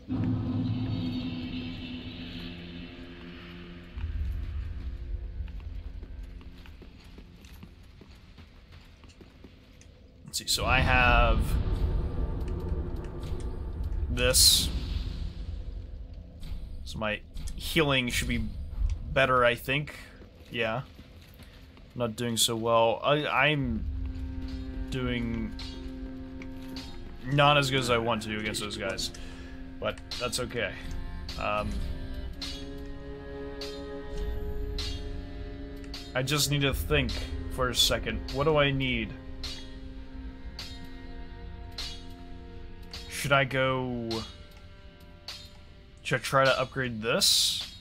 Hmm. Let's see, so I have this. So my healing should be better, I think. Yeah. not doing so well. I, I'm doing not as good as I want to against those guys, but that's okay. Um, I just need to think for a second. What do I need? Should I go... Should I try to upgrade this?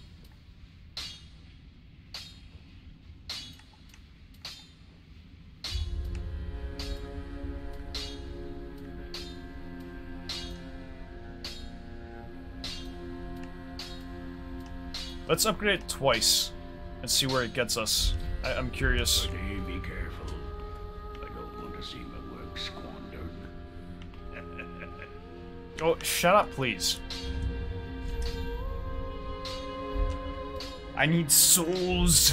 Let's upgrade it twice and see where it gets us. I am curious. Oh, shut up, please. I need souls.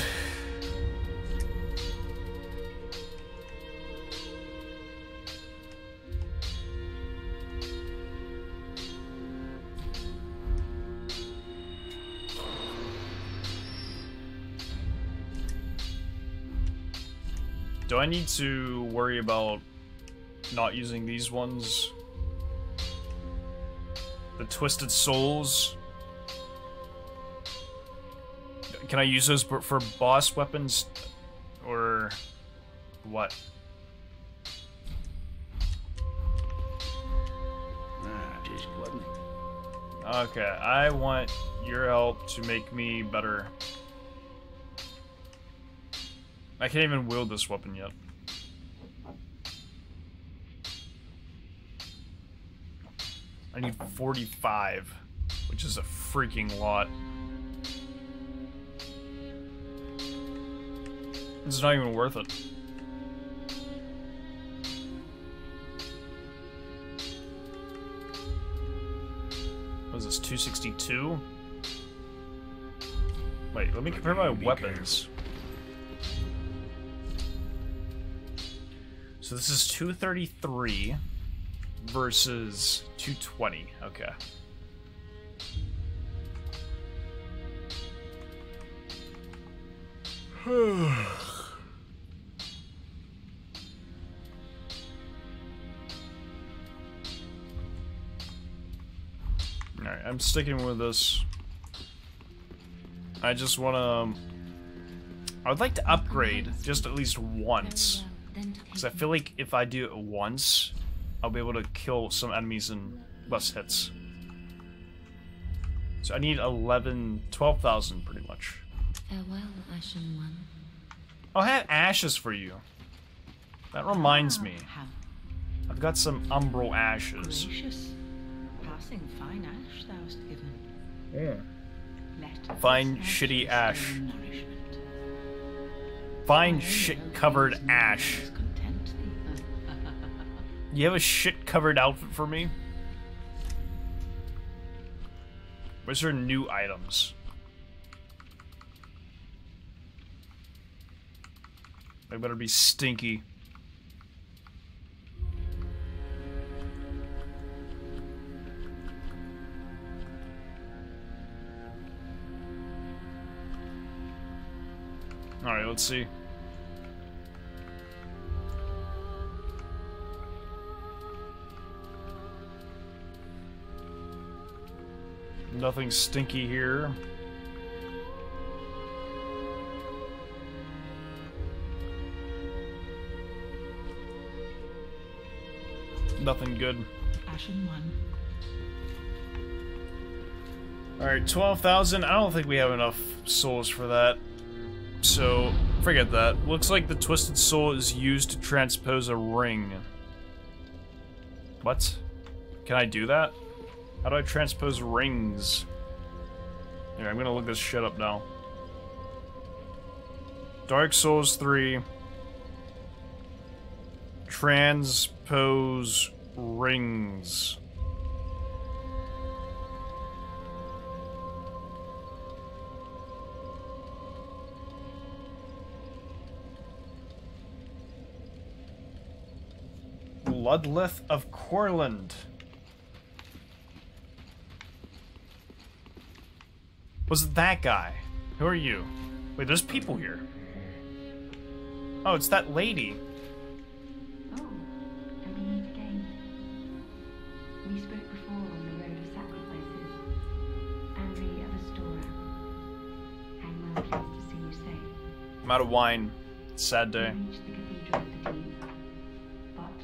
Do I need to worry about not using these ones? The Twisted Souls. Can I use those for boss weapons? Or what? Okay, I want your help to make me better. I can't even wield this weapon yet. I need 45, which is a freaking lot. It's not even worth it. What is this, 262? Wait, let me compare my weapons. So this is 233 versus 220. Okay. Alright, I'm sticking with this. I just want to... Um, I would like to upgrade just at least once. Because I feel like if I do it once, I'll be able to kill some enemies in less hits. So I need 11, 12,000 pretty much. Farewell, Ashen One. I'll have ashes for you. That reminds ah, me. I've got some umbral ashes. gracious. Passing fine ash thou hast given. Yeah. Let Fine, shitty ash. Fine shit covered ash. You have a shit covered outfit for me? Where's your new items? They better be stinky. Alright, let's see. Nothing stinky here. Nothing good. Ashen one. Alright, 12,000. I don't think we have enough souls for that. So, forget that. Looks like the Twisted Soul is used to transpose a ring. What? Can I do that? How do I transpose rings? Here, I'm gonna look this shit up now. Dark Souls 3. Transpose rings. Ludleth of Courland. Was it that guy? Who are you? Wait, there's people here. Oh, it's that lady. Oh, and we meet again. We spoke before on the road of sacrifices. Of Astora. I'm well pleased to see you safe. I'm out of wine. Sad day. We reached the Cathedral of the Deep, but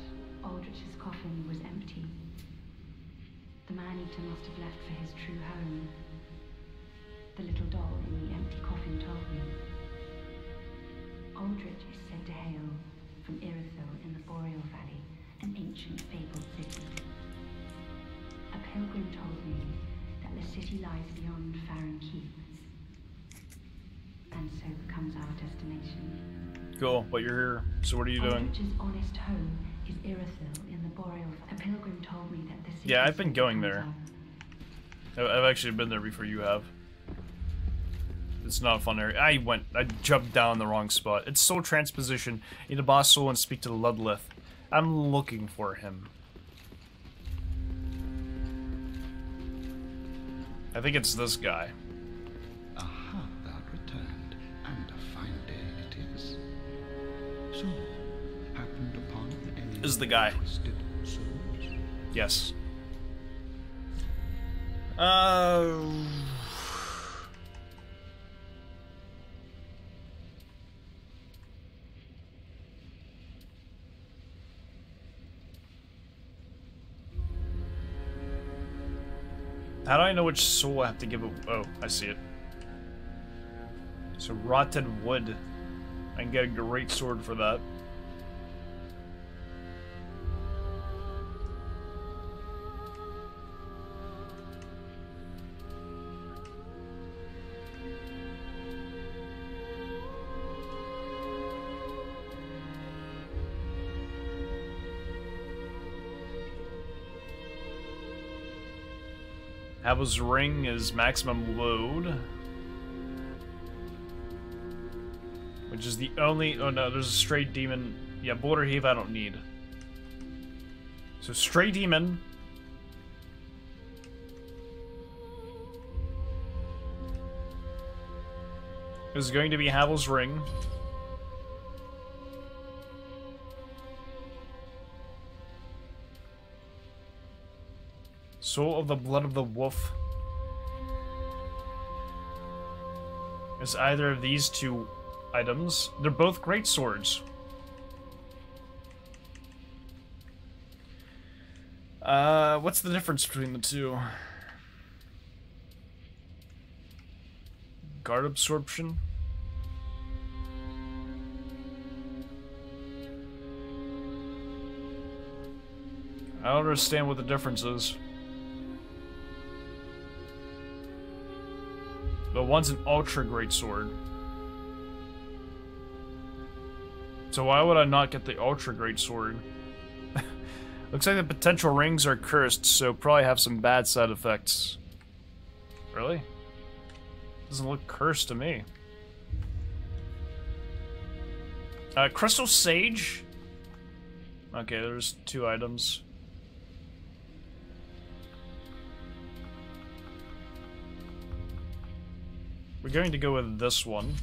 Aldrich's coffin was empty. The man-eater must have left for his true home. The little doll in the empty coffin told me. Aldrich is said to hail from Irithyll in the Boreal Valley, an ancient fabled city. A pilgrim told me that the city lies beyond Farron Keeps, and so becomes our destination. Cool, but you're here. So what are you doing? Aldrich's honest home is Irithyll in the Boreal. A pilgrim told me that the city. Yeah, I've been going there. I've actually been there before you have. It's not a fun area. I went, I jumped down the wrong spot. It's soul transposition. Need a boss soul and speak to the Ludleth. I'm looking for him. I think it's this guy. Aha, thou returned, and a fine day it is. So, happened upon any Is the guy. Yes. Uh. How do I know which soul I have to give it? Oh, I see it. So rotten wood. I can get a great sword for that. Havel's ring is maximum load. Which is the only... Oh no, there's a Stray Demon. Yeah, Border Heave I don't need. So Stray Demon. Is going to be Havel's ring. Soul of the Blood of the Wolf. Is either of these two items. They're both great swords. Uh, what's the difference between the two? Guard absorption? I don't understand what the difference is. The one's an ultra great sword. So why would I not get the ultra great sword? Looks like the potential rings are cursed, so probably have some bad side effects. Really? Doesn't look cursed to me. Uh, Crystal Sage? Okay, there's two items. We're going to go with this one.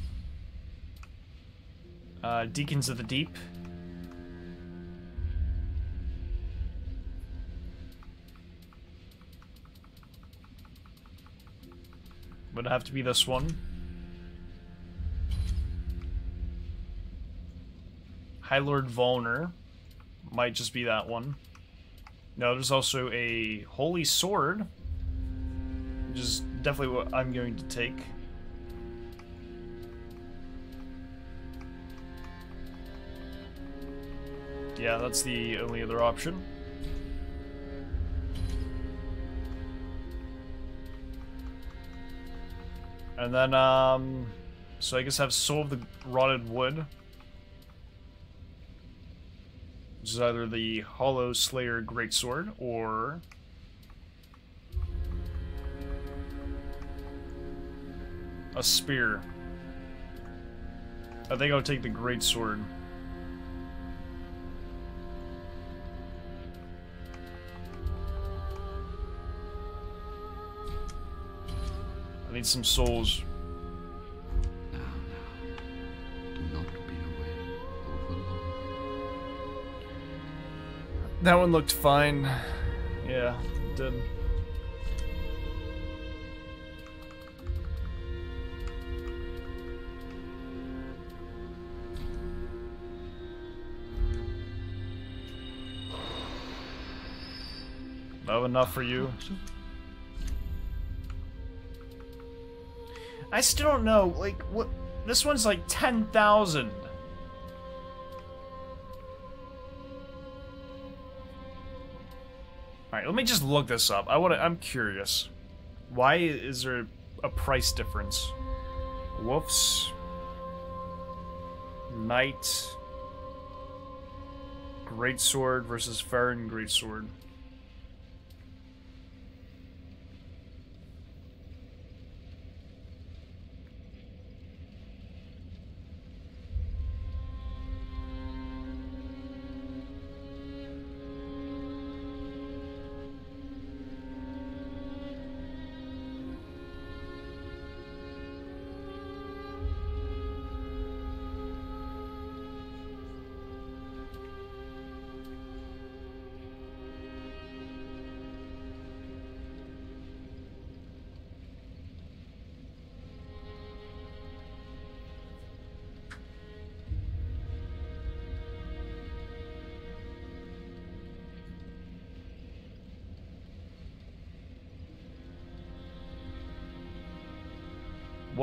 Uh, Deacons of the Deep. Would have to be this one. High Lord Wolnir. Might just be that one. No, there's also a Holy Sword. Which is definitely what I'm going to take. Yeah, that's the only other option. And then, um, so I guess I have Soul of the Rotted Wood. Which is either the Hollow Slayer Greatsword or a spear. I think I'll take the Greatsword. I need some souls. Now, now. That one looked fine. Yeah, it did. Love enough for you. I still don't know, like, what... This one's like 10,000. Alright, let me just look this up. I want to... I'm curious. Why is there a price difference? Wolf's... Knight... Greatsword versus Farron Greatsword.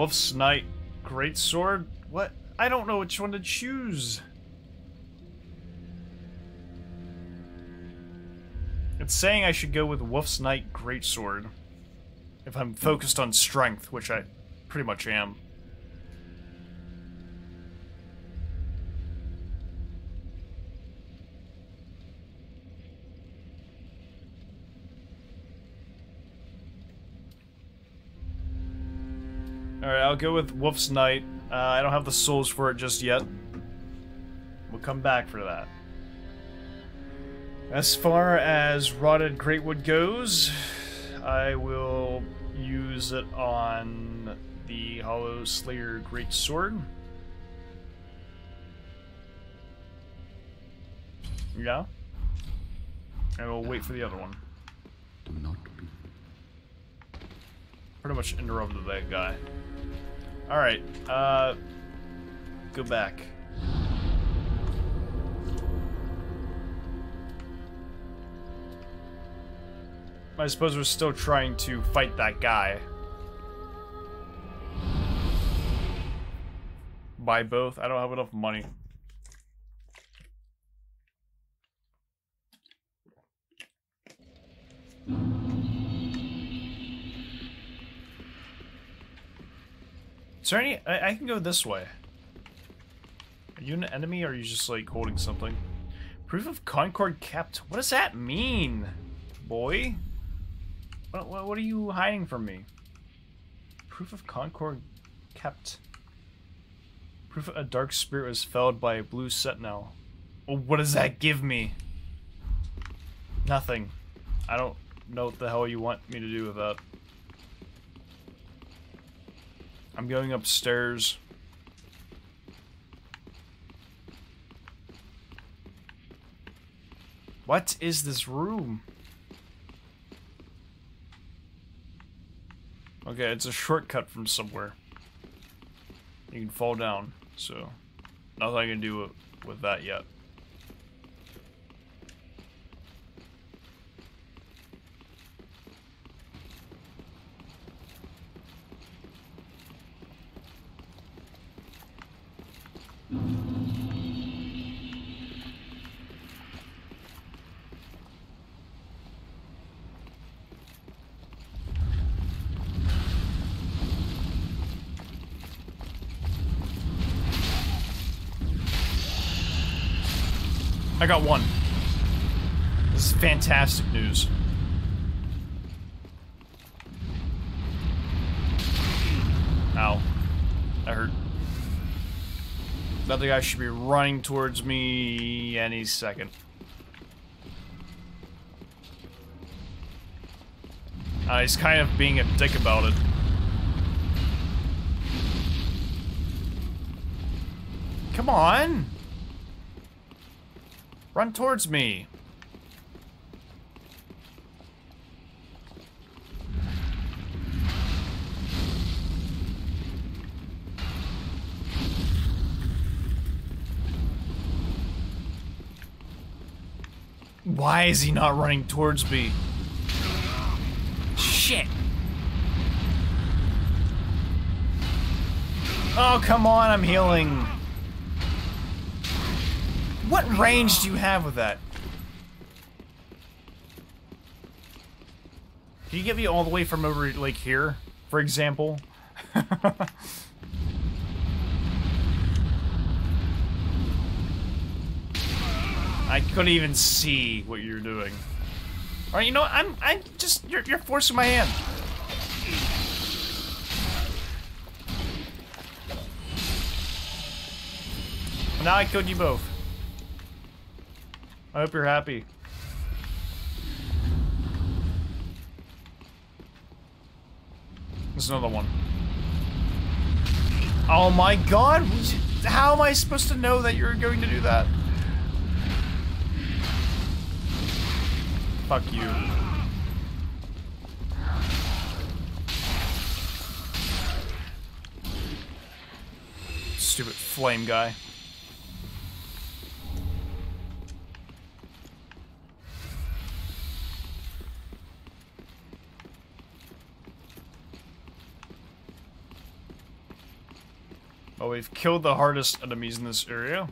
Wolf's Knight Great Sword? What? I don't know which one to choose. It's saying I should go with Wolf's Knight Greatsword If I'm focused on strength, which I pretty much am. Alright, I'll go with Wolf's Knight. Uh, I don't have the souls for it just yet. We'll come back for that. As far as Rotted Greatwood goes, I will use it on the Hollow Slayer Great Sword. Yeah. And we'll wait for the other one. do not be. Pretty much interrupted that guy. Alright, uh... Go back. I suppose we're still trying to fight that guy. Buy both? I don't have enough money. Is there any... I, I can go this way. Are you an enemy or are you just, like, holding something? Proof of Concord kept. What does that mean, boy? What, what, what are you hiding from me? Proof of Concord kept. Proof of a dark spirit was felled by a blue sentinel. Well, what does that give me? Nothing. I don't know what the hell you want me to do with that. I'm going upstairs. What is this room? Okay, it's a shortcut from somewhere. You can fall down, so nothing I can do with that yet. I got one. This is fantastic news. Ow. That hurt. That other guy should be running towards me any second. Uh, he's kind of being a dick about it. Come on! Run towards me. Why is he not running towards me? Shit. Oh, come on, I'm healing. What range do you have with that? Can you get me all the way from over, like, here, for example? I couldn't even see what you're doing. Alright, you know what? I'm I'm just you're you're forcing my hand. Now I killed you both. I hope you're happy. There's another one. Oh my god! How am I supposed to know that you're going to do that? Fuck you. Stupid flame guy. Well, we've killed the hardest enemies in this area.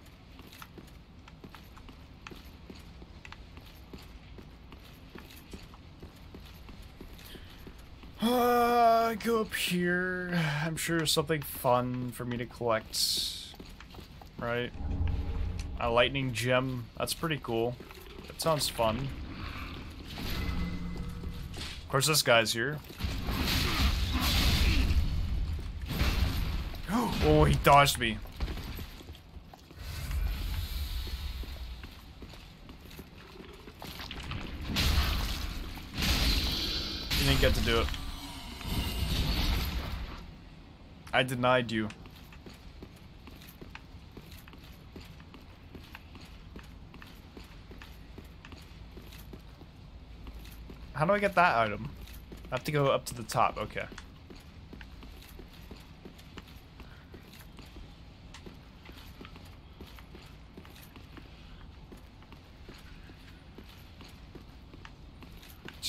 Uh, go up here. I'm sure something fun for me to collect. Right? A lightning gem. That's pretty cool. That sounds fun. Of course, this guy's here. Oh, he dodged me. You didn't get to do it. I denied you. How do I get that item? I have to go up to the top, okay.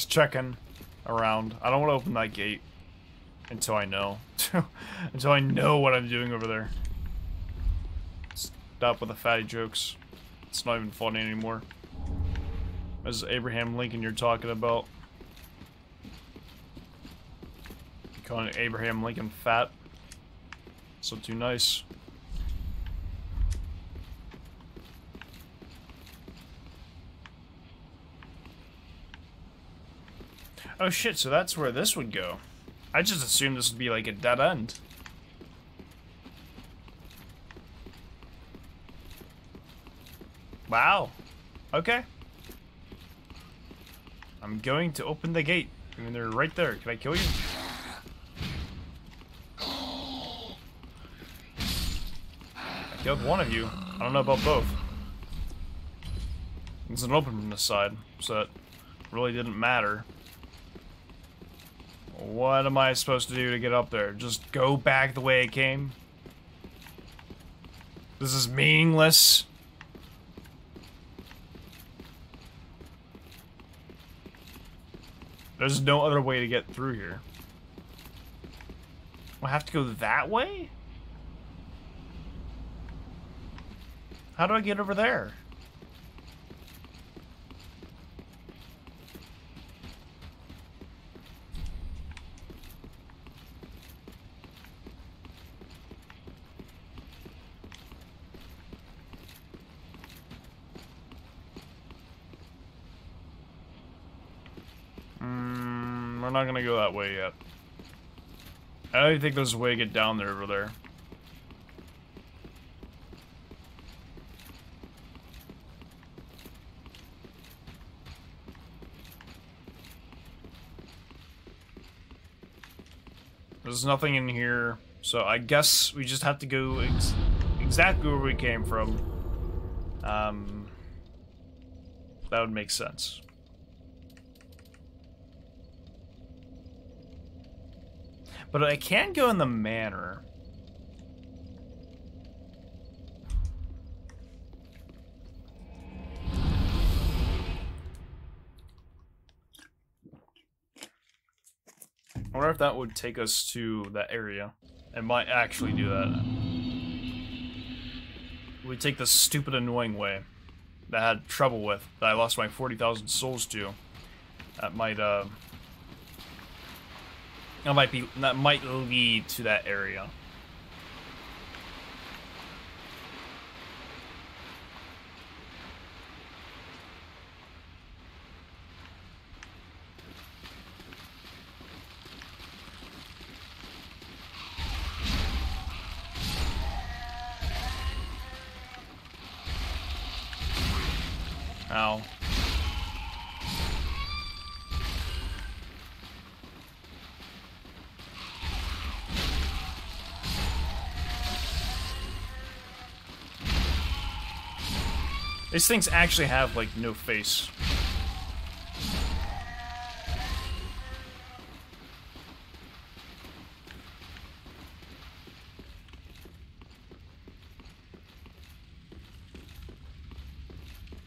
Checking around. I don't want to open that gate until I know. until I know what I'm doing over there. Stop with the fatty jokes. It's not even funny anymore. As Abraham Lincoln you're talking about. Calling Abraham Lincoln fat. So too nice. Oh shit, so that's where this would go. I just assumed this would be like a dead end. Wow. Okay. I'm going to open the gate. I mean, they're right there. Can I kill you? I killed one of you. I don't know about both. It's an open from this side, so it really didn't matter. What am I supposed to do to get up there? Just go back the way it came? This is meaningless. There's no other way to get through here. I have to go that way? How do I get over there? Mm, we're not gonna go that way yet. I don't think there's a way to get down there over there. There's nothing in here, so I guess we just have to go ex exactly where we came from. Um, that would make sense. But I can go in the manor. I wonder if that would take us to that area. It might actually do that. We take the stupid annoying way that I had trouble with, that I lost my 40,000 souls to. That might, uh, that might be, that might lead to that area. These things actually have, like, no face.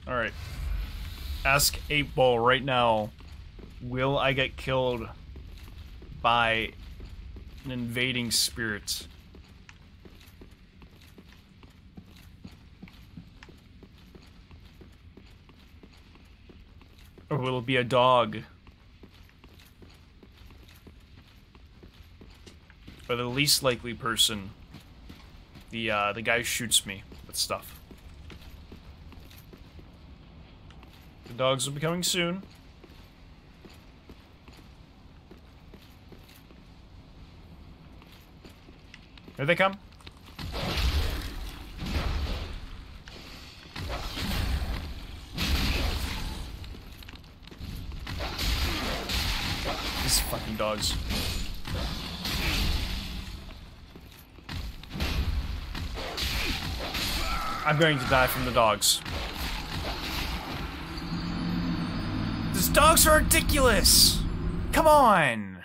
Alright. Ask 8 Ball right now, will I get killed by an invading spirit? Or will be a dog? Or the least likely person. The, uh, the guy who shoots me with stuff. The dogs will be coming soon. Here they come. These fucking dogs. I'm going to die from the dogs. These dogs are ridiculous! Come on!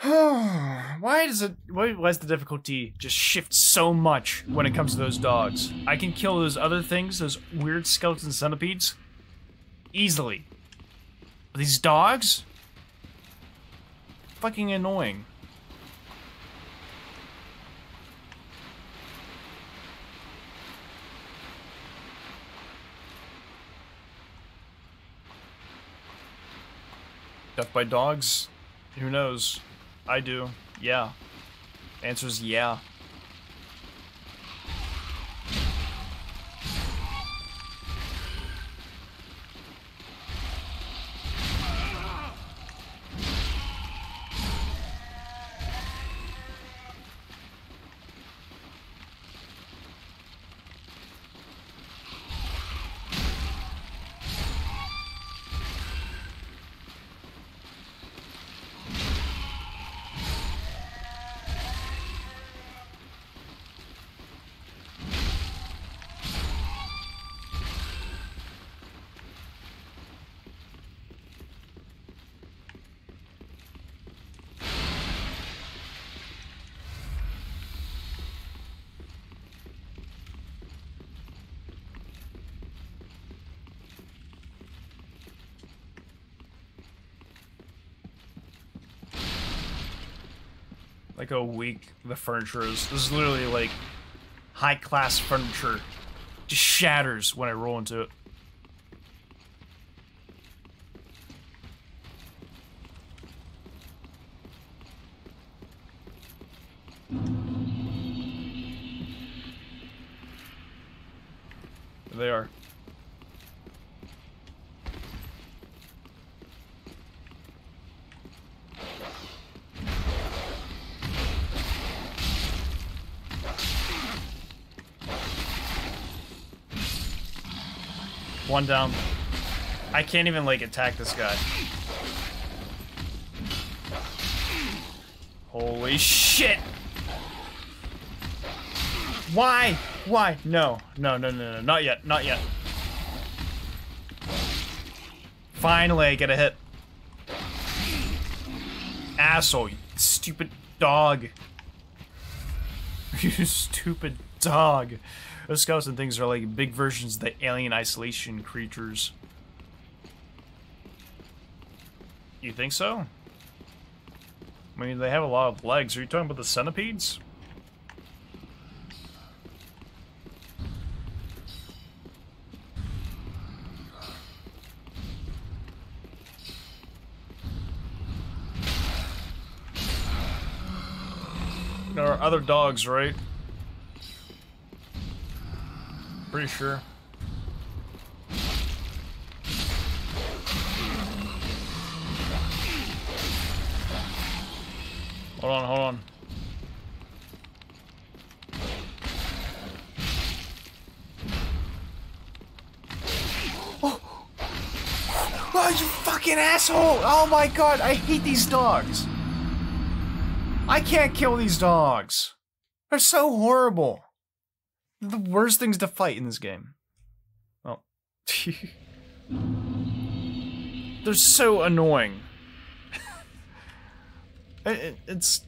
why does it why, why does the difficulty just shift so much when it comes to those dogs? I can kill those other things, those weird skeleton centipedes, easily. These dogs? Fucking annoying. Death by dogs? Who knows? I do. Yeah. Answer's yeah. Like how weak the furniture is. This is literally like high class furniture. Just shatters when I roll into it. There they are. One down. I can't even, like, attack this guy. Holy shit! Why? Why? No. No, no, no, no. Not yet. Not yet. Finally, I get a hit. Asshole, you stupid dog. you stupid dog. Those skeleton things are like big versions of the alien isolation creatures. You think so? I mean, they have a lot of legs. Are you talking about the centipedes? There are other dogs, right? Pretty sure. Hold on, hold on. Oh! oh, you fucking asshole! Oh my god, I hate these dogs! I can't kill these dogs! They're so horrible! The worst things to fight in this game. Oh. They're so annoying. It- it- it's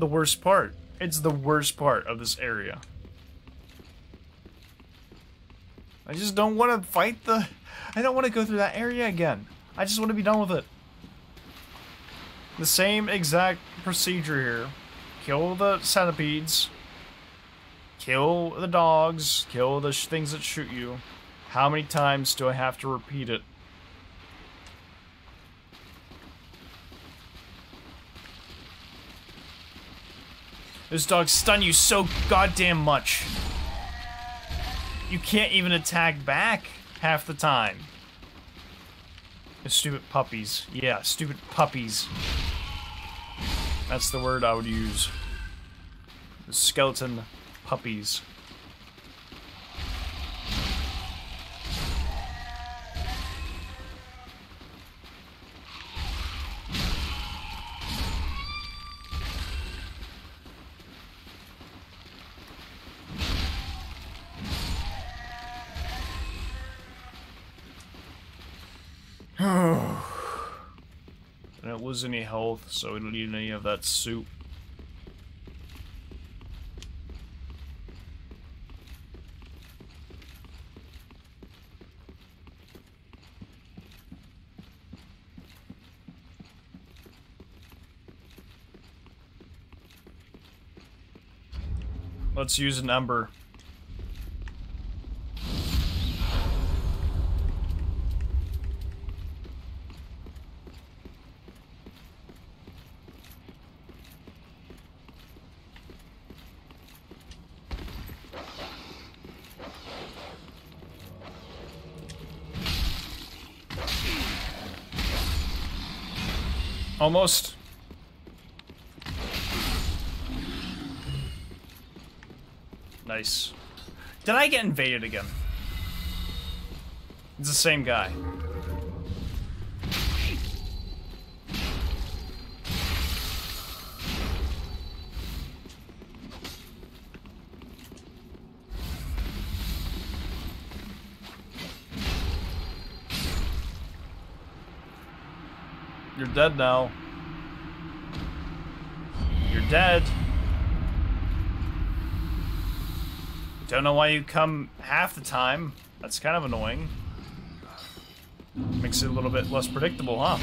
the worst part. It's the worst part of this area. I just don't want to fight the... I don't want to go through that area again. I just want to be done with it. The same exact procedure here. Kill the centipedes. Kill the dogs. Kill the things that shoot you. How many times do I have to repeat it? Those dogs stun you so goddamn much. You can't even attack back half the time. The stupid puppies. Yeah, stupid puppies. That's the word I would use. The skeleton puppies. I don't lose any health, so I don't need any of that soup. Let's use an ember. Almost. Nice. Did I get invaded again? It's the same guy. You're dead now. You're dead. Don't know why you come half the time. That's kind of annoying. Makes it a little bit less predictable, huh?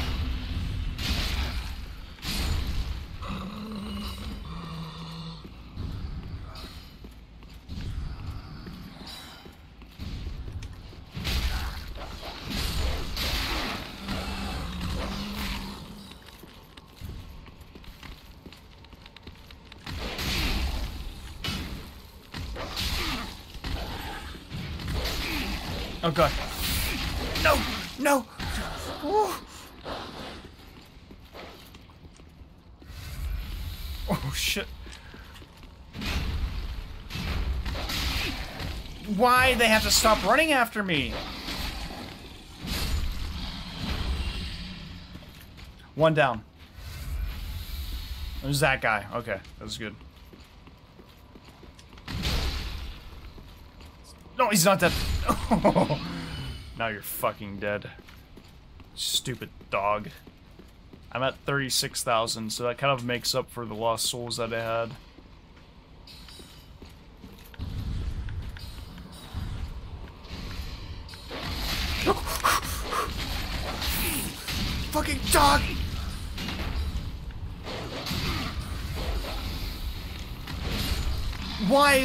Oh god. No! No! Ooh. Oh shit. Why they have to stop running after me? One down. There's that guy. Okay, that was good. No, he's not dead. now you're fucking dead. Stupid dog. I'm at 36,000, so that kind of makes up for the lost souls that I had.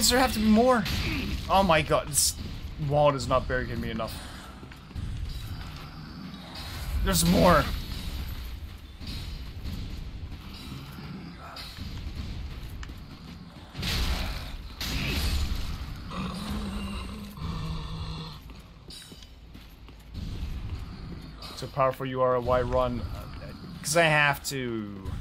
Does there have to be more? Oh my god, this wall does not barricade me enough. There's more. So powerful you are, why run? Because I have to.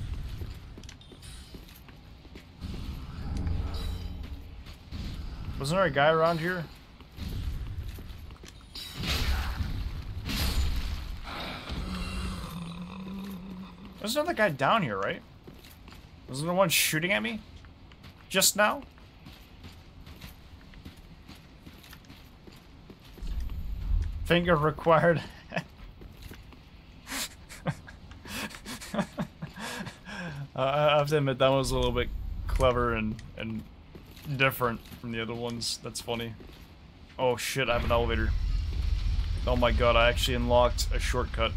Wasn't there a guy around here? There's another guy down here, right? Wasn't there one shooting at me? Just now? Finger required. Uh, I have to admit that was a little bit clever and and different from the other ones. That's funny. Oh shit! I have an elevator. Oh my god! I actually unlocked a shortcut.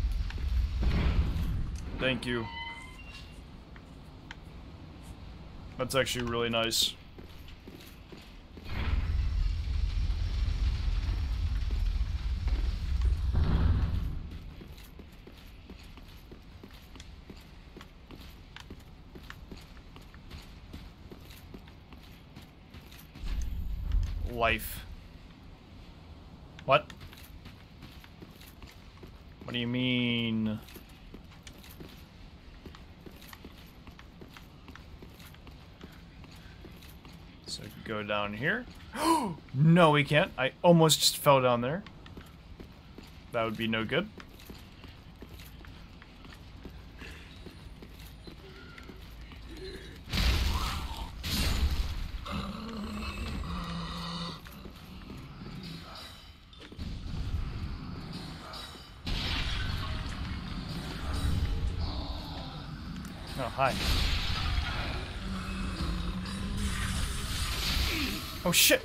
Thank you. That's actually really nice. Life. What? What do you mean? So can go down here. no, we can't. I almost just fell down there. That would be no good. Oh, hi. Oh shit!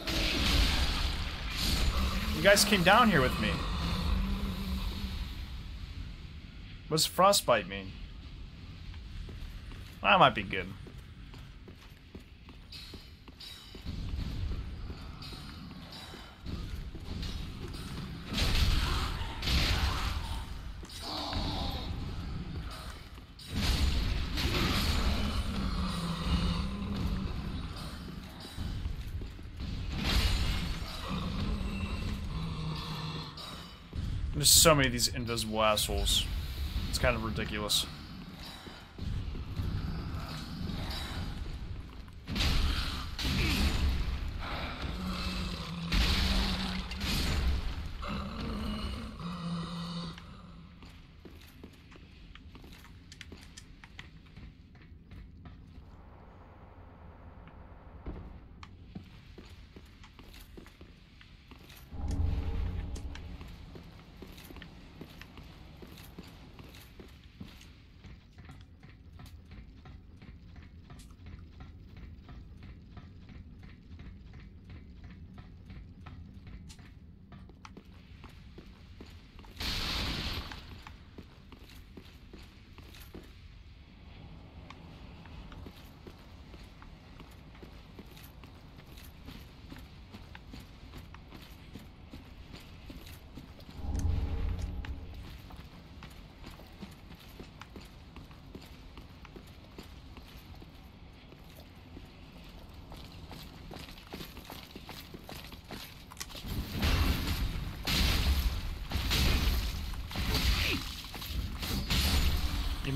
You guys came down here with me. What does frostbite mean? That might be good. So many of these invisible assholes. It's kind of ridiculous.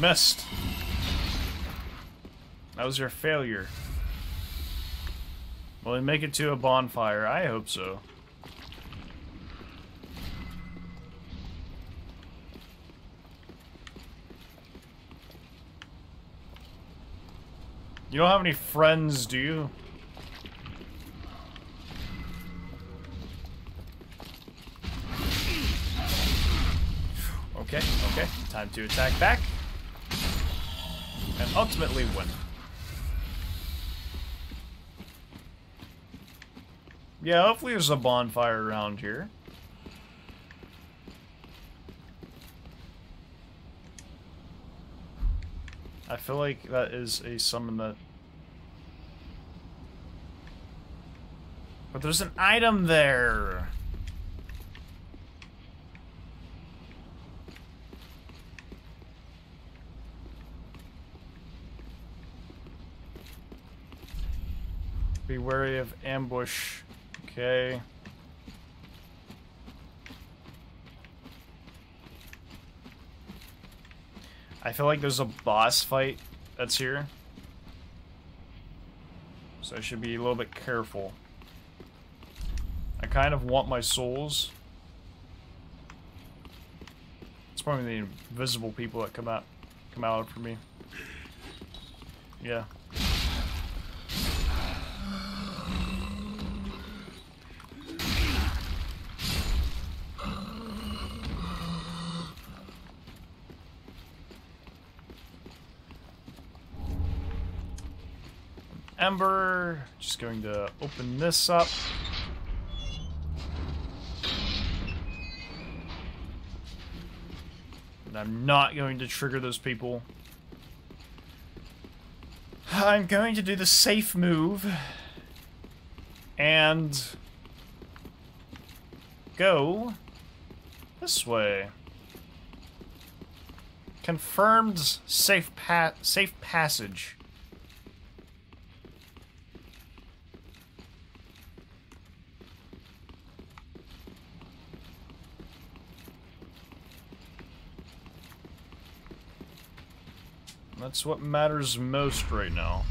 Missed. That was your failure. Will we make it to a bonfire? I hope so. You don't have any friends, do you? Okay, okay. Time to attack back. Ultimately win. Yeah, hopefully there's a bonfire around here. I feel like that is a summon that... But there's an item there! Be wary of ambush. Okay. I feel like there's a boss fight that's here. So I should be a little bit careful. I kind of want my souls. It's probably the invisible people that come out come out for me. Yeah. Ember. Just going to open this up. And I'm not going to trigger those people. I'm going to do the safe move. And... Go... This way. Confirmed safe pa safe passage. That's what matters most right now.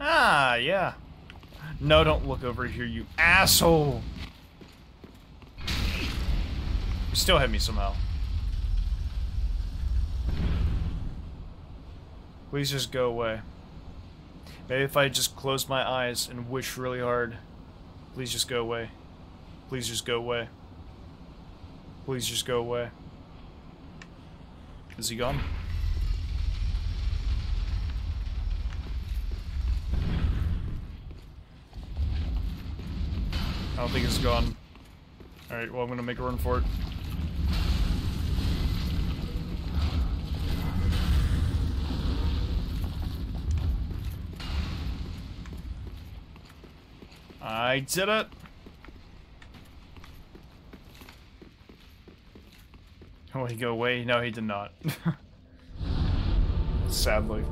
Ah, yeah. No, don't look over here, you asshole! You still hit me somehow. Please just go away. Maybe if I just close my eyes and wish really hard. Please just go away. Please just go away. Please just go away. Is he gone? I don't think he's gone. Alright, well I'm gonna make a run for it. I did it! Oh, he go away? No, he did not. Sadly.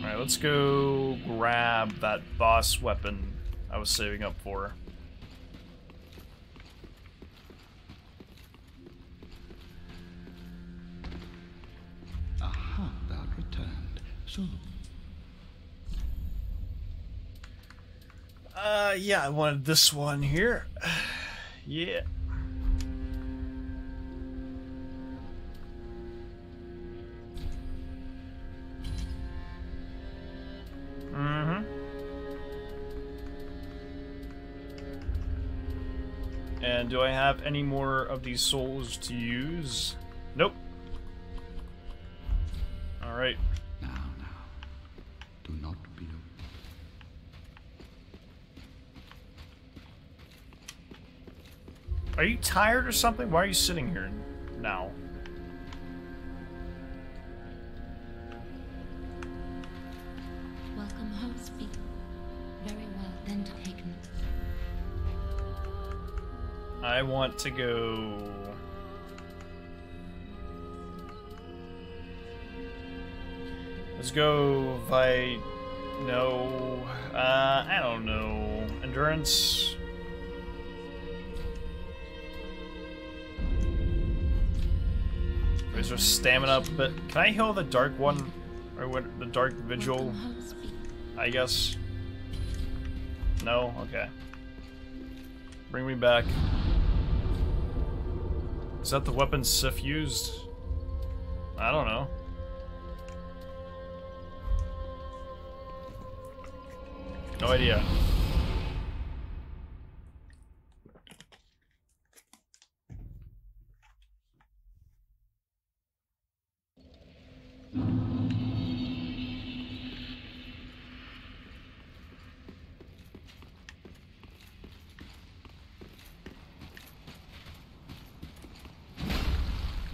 Alright, let's go grab that boss weapon I was saving up for. Uh, yeah, I wanted this one here. yeah. Mm-hmm. And do I have any more of these souls to use? Nope. Are you tired or something? Why are you sitting here now? Welcome home, speak. Very well, then taken. I want to go. Let's go. Fight. No. Uh, I don't know. Endurance. Raise our stamina up a bit. Can I heal the dark one? Or what? The dark sigil? I guess. No? Okay. Bring me back. Is that the weapon Sif used? I don't know. No idea.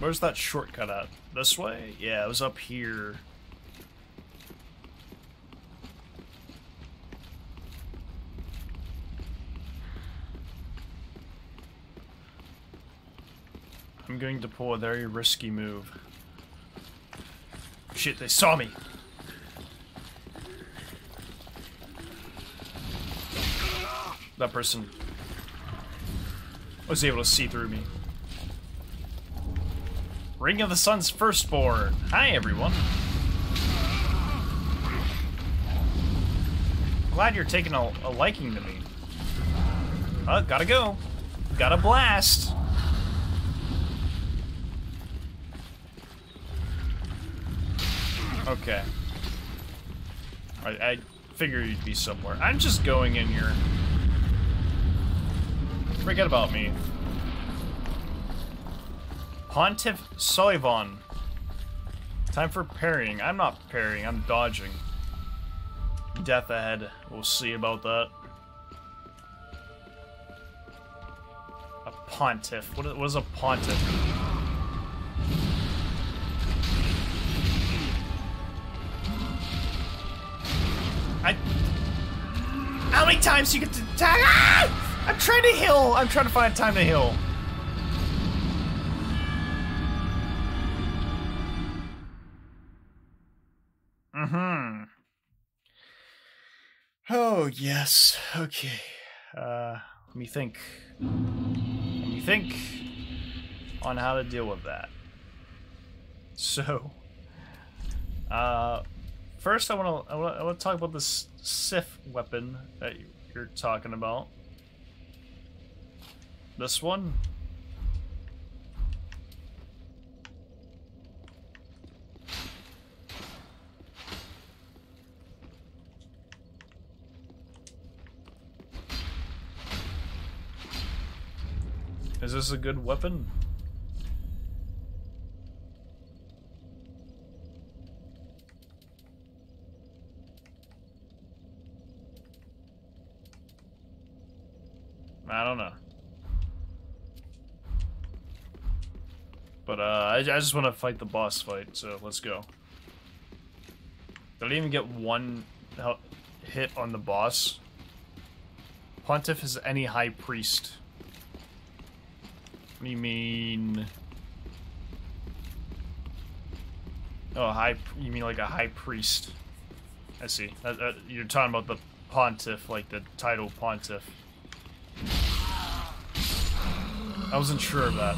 Where's that shortcut at? This way? Yeah, it was up here. I'm going to pull a very risky move. Shit, they saw me! That person was able to see through me. Ring of the Sun's Firstborn. Hi, everyone. Glad you're taking a, a liking to me. Uh, gotta go. Gotta blast. Okay. I, I figured you'd be somewhere. I'm just going in here. Forget about me. Pontiff Sulyvahn. Time for parrying. I'm not parrying, I'm dodging. Death ahead. We'll see about that. A pontiff. What is, what is a pontiff? Many times you get to attack? Ah! I'm trying to heal. I'm trying to find time to heal. Mm-hmm. Oh yes. Okay. Uh, let me think. Let me think on how to deal with that. So, uh, first I want to I want to talk about this Sif weapon that you're talking about. This one. Is this a good weapon? I don't know. But uh, I, I just want to fight the boss fight, so let's go. Did I even get one hit on the boss? Pontiff is any high priest. What do you mean? Oh, high. You mean like a high priest? I see. Uh, uh, you're talking about the pontiff, like the title pontiff. I wasn't sure of that.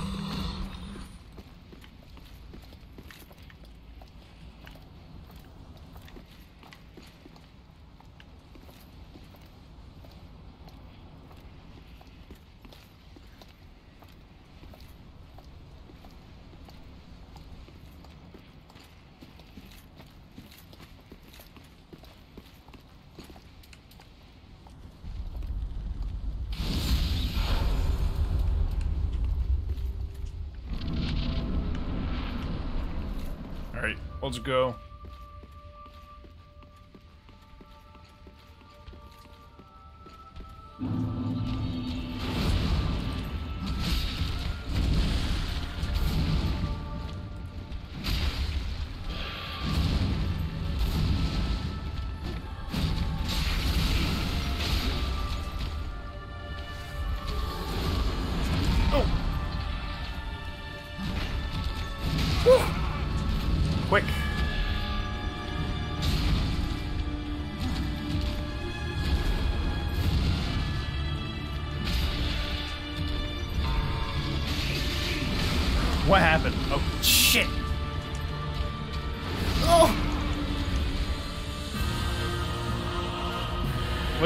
Alright, let's go.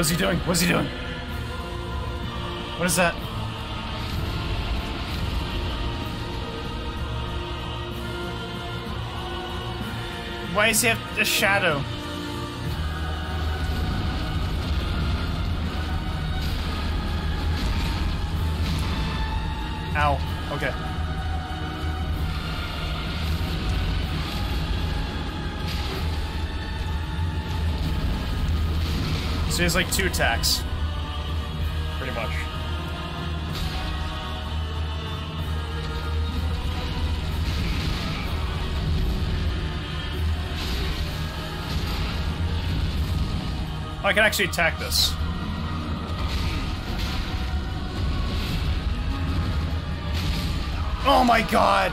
What's he doing? What's he doing? What is that? Why does he have a shadow? She has like two attacks. Pretty much. I can actually attack this. Oh my god!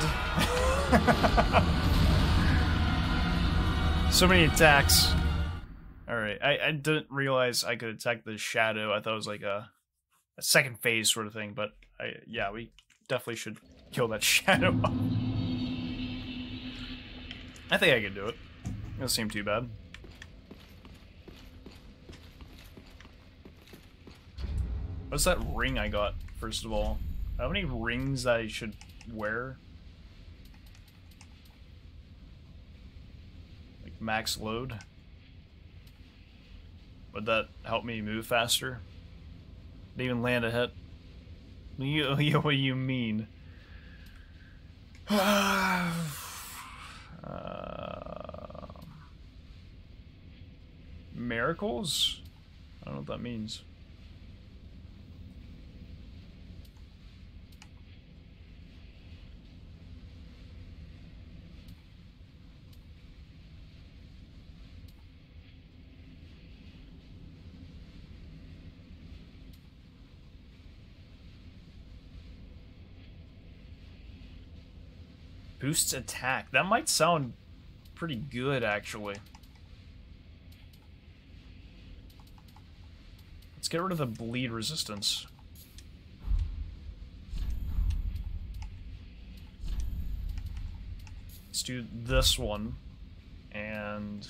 so many attacks. I, didn't realize I could attack the shadow. I thought it was like a, a second phase sort of thing, but I yeah, we definitely should kill that shadow. I think I can do it. It doesn't seem too bad. What's that ring I got, first of all? How many rings I should wear? Like max load? Would that help me move faster? Didn't even land a hit. You, you, what do you mean? uh, miracles? I don't know what that means. Boosts attack. That might sound pretty good, actually. Let's get rid of the bleed resistance. Let's do this one. And...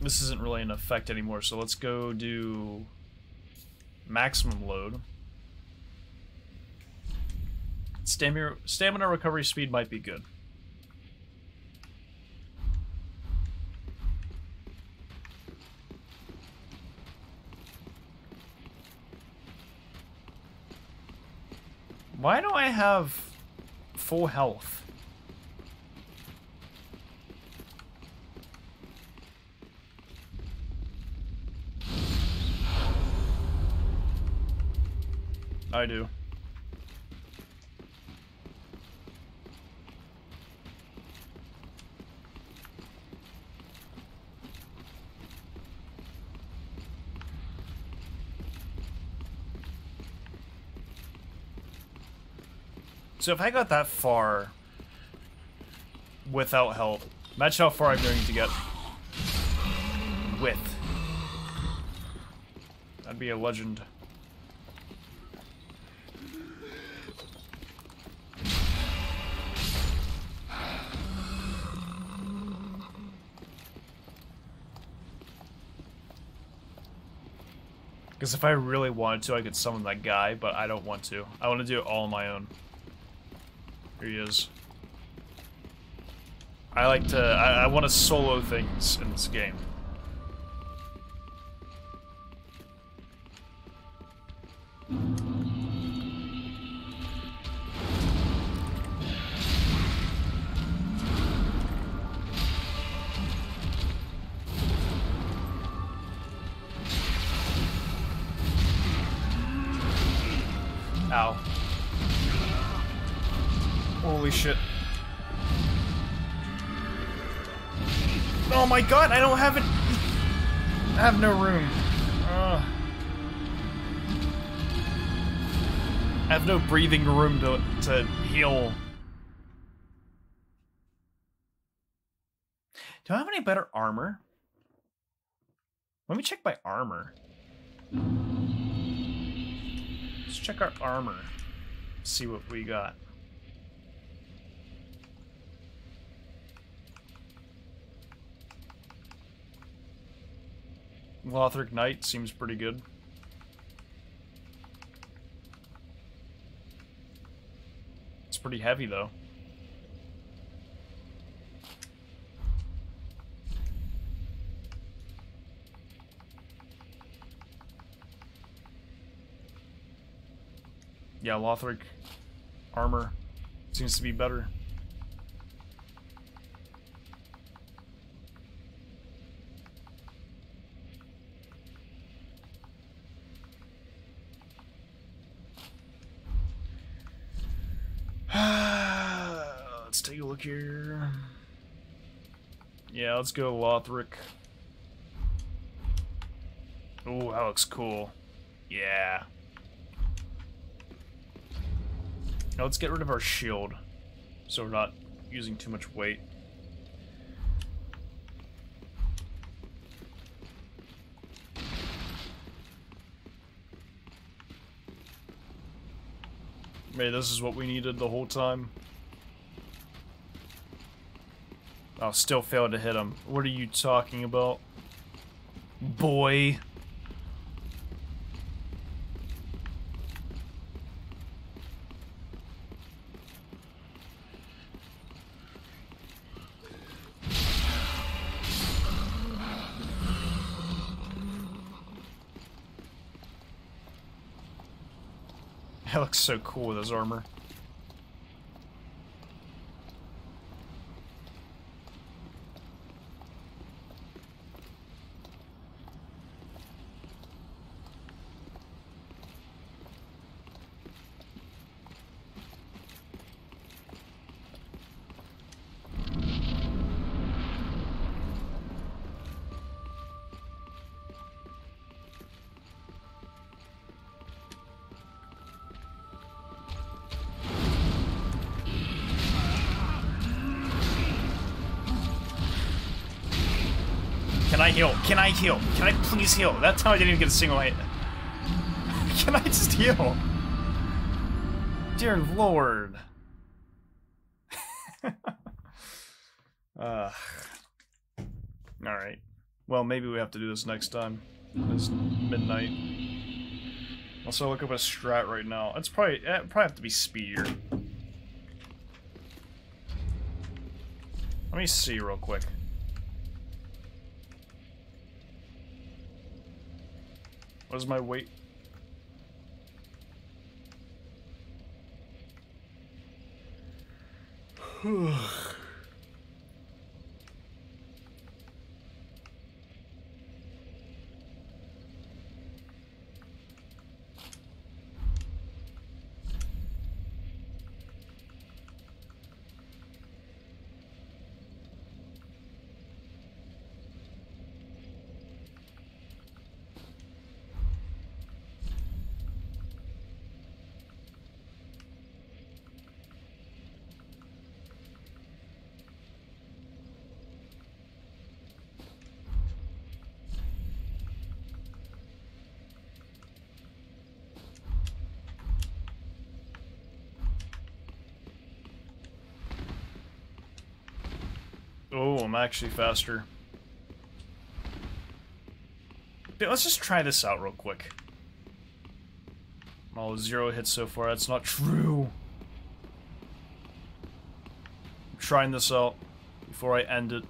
This isn't really an effect anymore, so let's go do maximum load. Stamina, stamina recovery speed might be good. Why do I have full health? I do. So if I got that far without help, imagine how far I'm going to get with. That'd be a legend. Because if I really wanted to, I could summon that guy, but I don't want to. I want to do it all on my own. Here he is. I like to, I, I want to solo things in this game. God, I don't have it. I have no room. I have no breathing room to, to heal. Do I have any better armor? Let me check my armor. Let's check our armor. See what we got. Lothric Knight seems pretty good. It's pretty heavy though. Yeah, Lothric armor seems to be better. Let's take a look here. Yeah, let's go Lothric. Ooh, that looks cool. Yeah. Now let's get rid of our shield, so we're not using too much weight. Maybe this is what we needed the whole time. Oh, still failed to hit him. What are you talking about? Boy. That looks so cool with his armor. I heal? Can I heal? Can I please heal? That time I didn't even get a single hit. Can I just heal? Dear lord. uh, Alright. Well, maybe we have to do this next time. It's midnight. Also, look up a strat right now. It's probably it probably have to be speedier. Let me see real quick. What is my weight? Oh, I'm actually faster. Okay, let's just try this out real quick. Oh, zero hits so far. That's not true. I'm trying this out before I end it.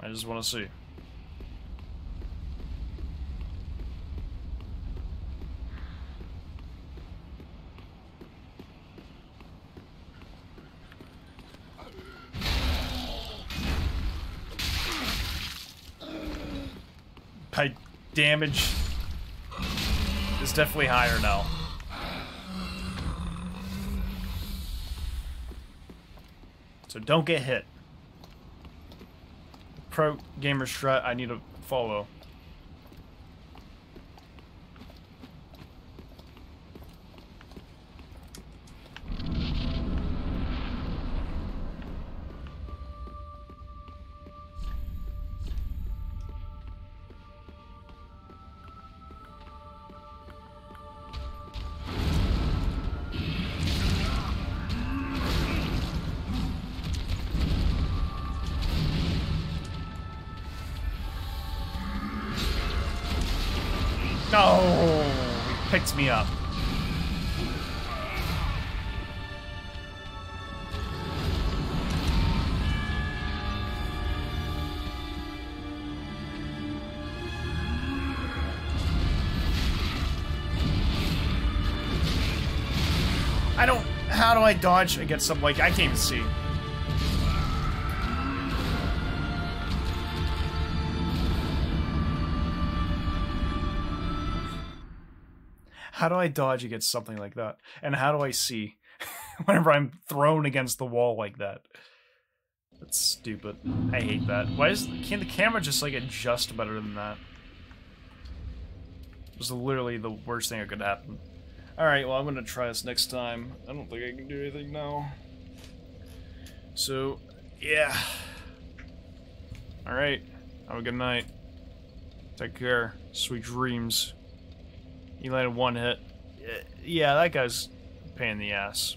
I just want to see. My damage is definitely higher now. So don't get hit. Pro gamer strat I need to follow. I dodge against something like I can't even see? How do I dodge against something like that? And how do I see whenever I'm thrown against the wall like that? That's stupid. I hate that. Why is can't the camera just like adjust better than that? It was literally the worst thing that could happen. Alright, well I'm gonna try this next time. I don't think I can do anything now. So, yeah. Alright. Have a good night. Take care. Sweet dreams. You landed one hit. Yeah, that guy's pain in the ass.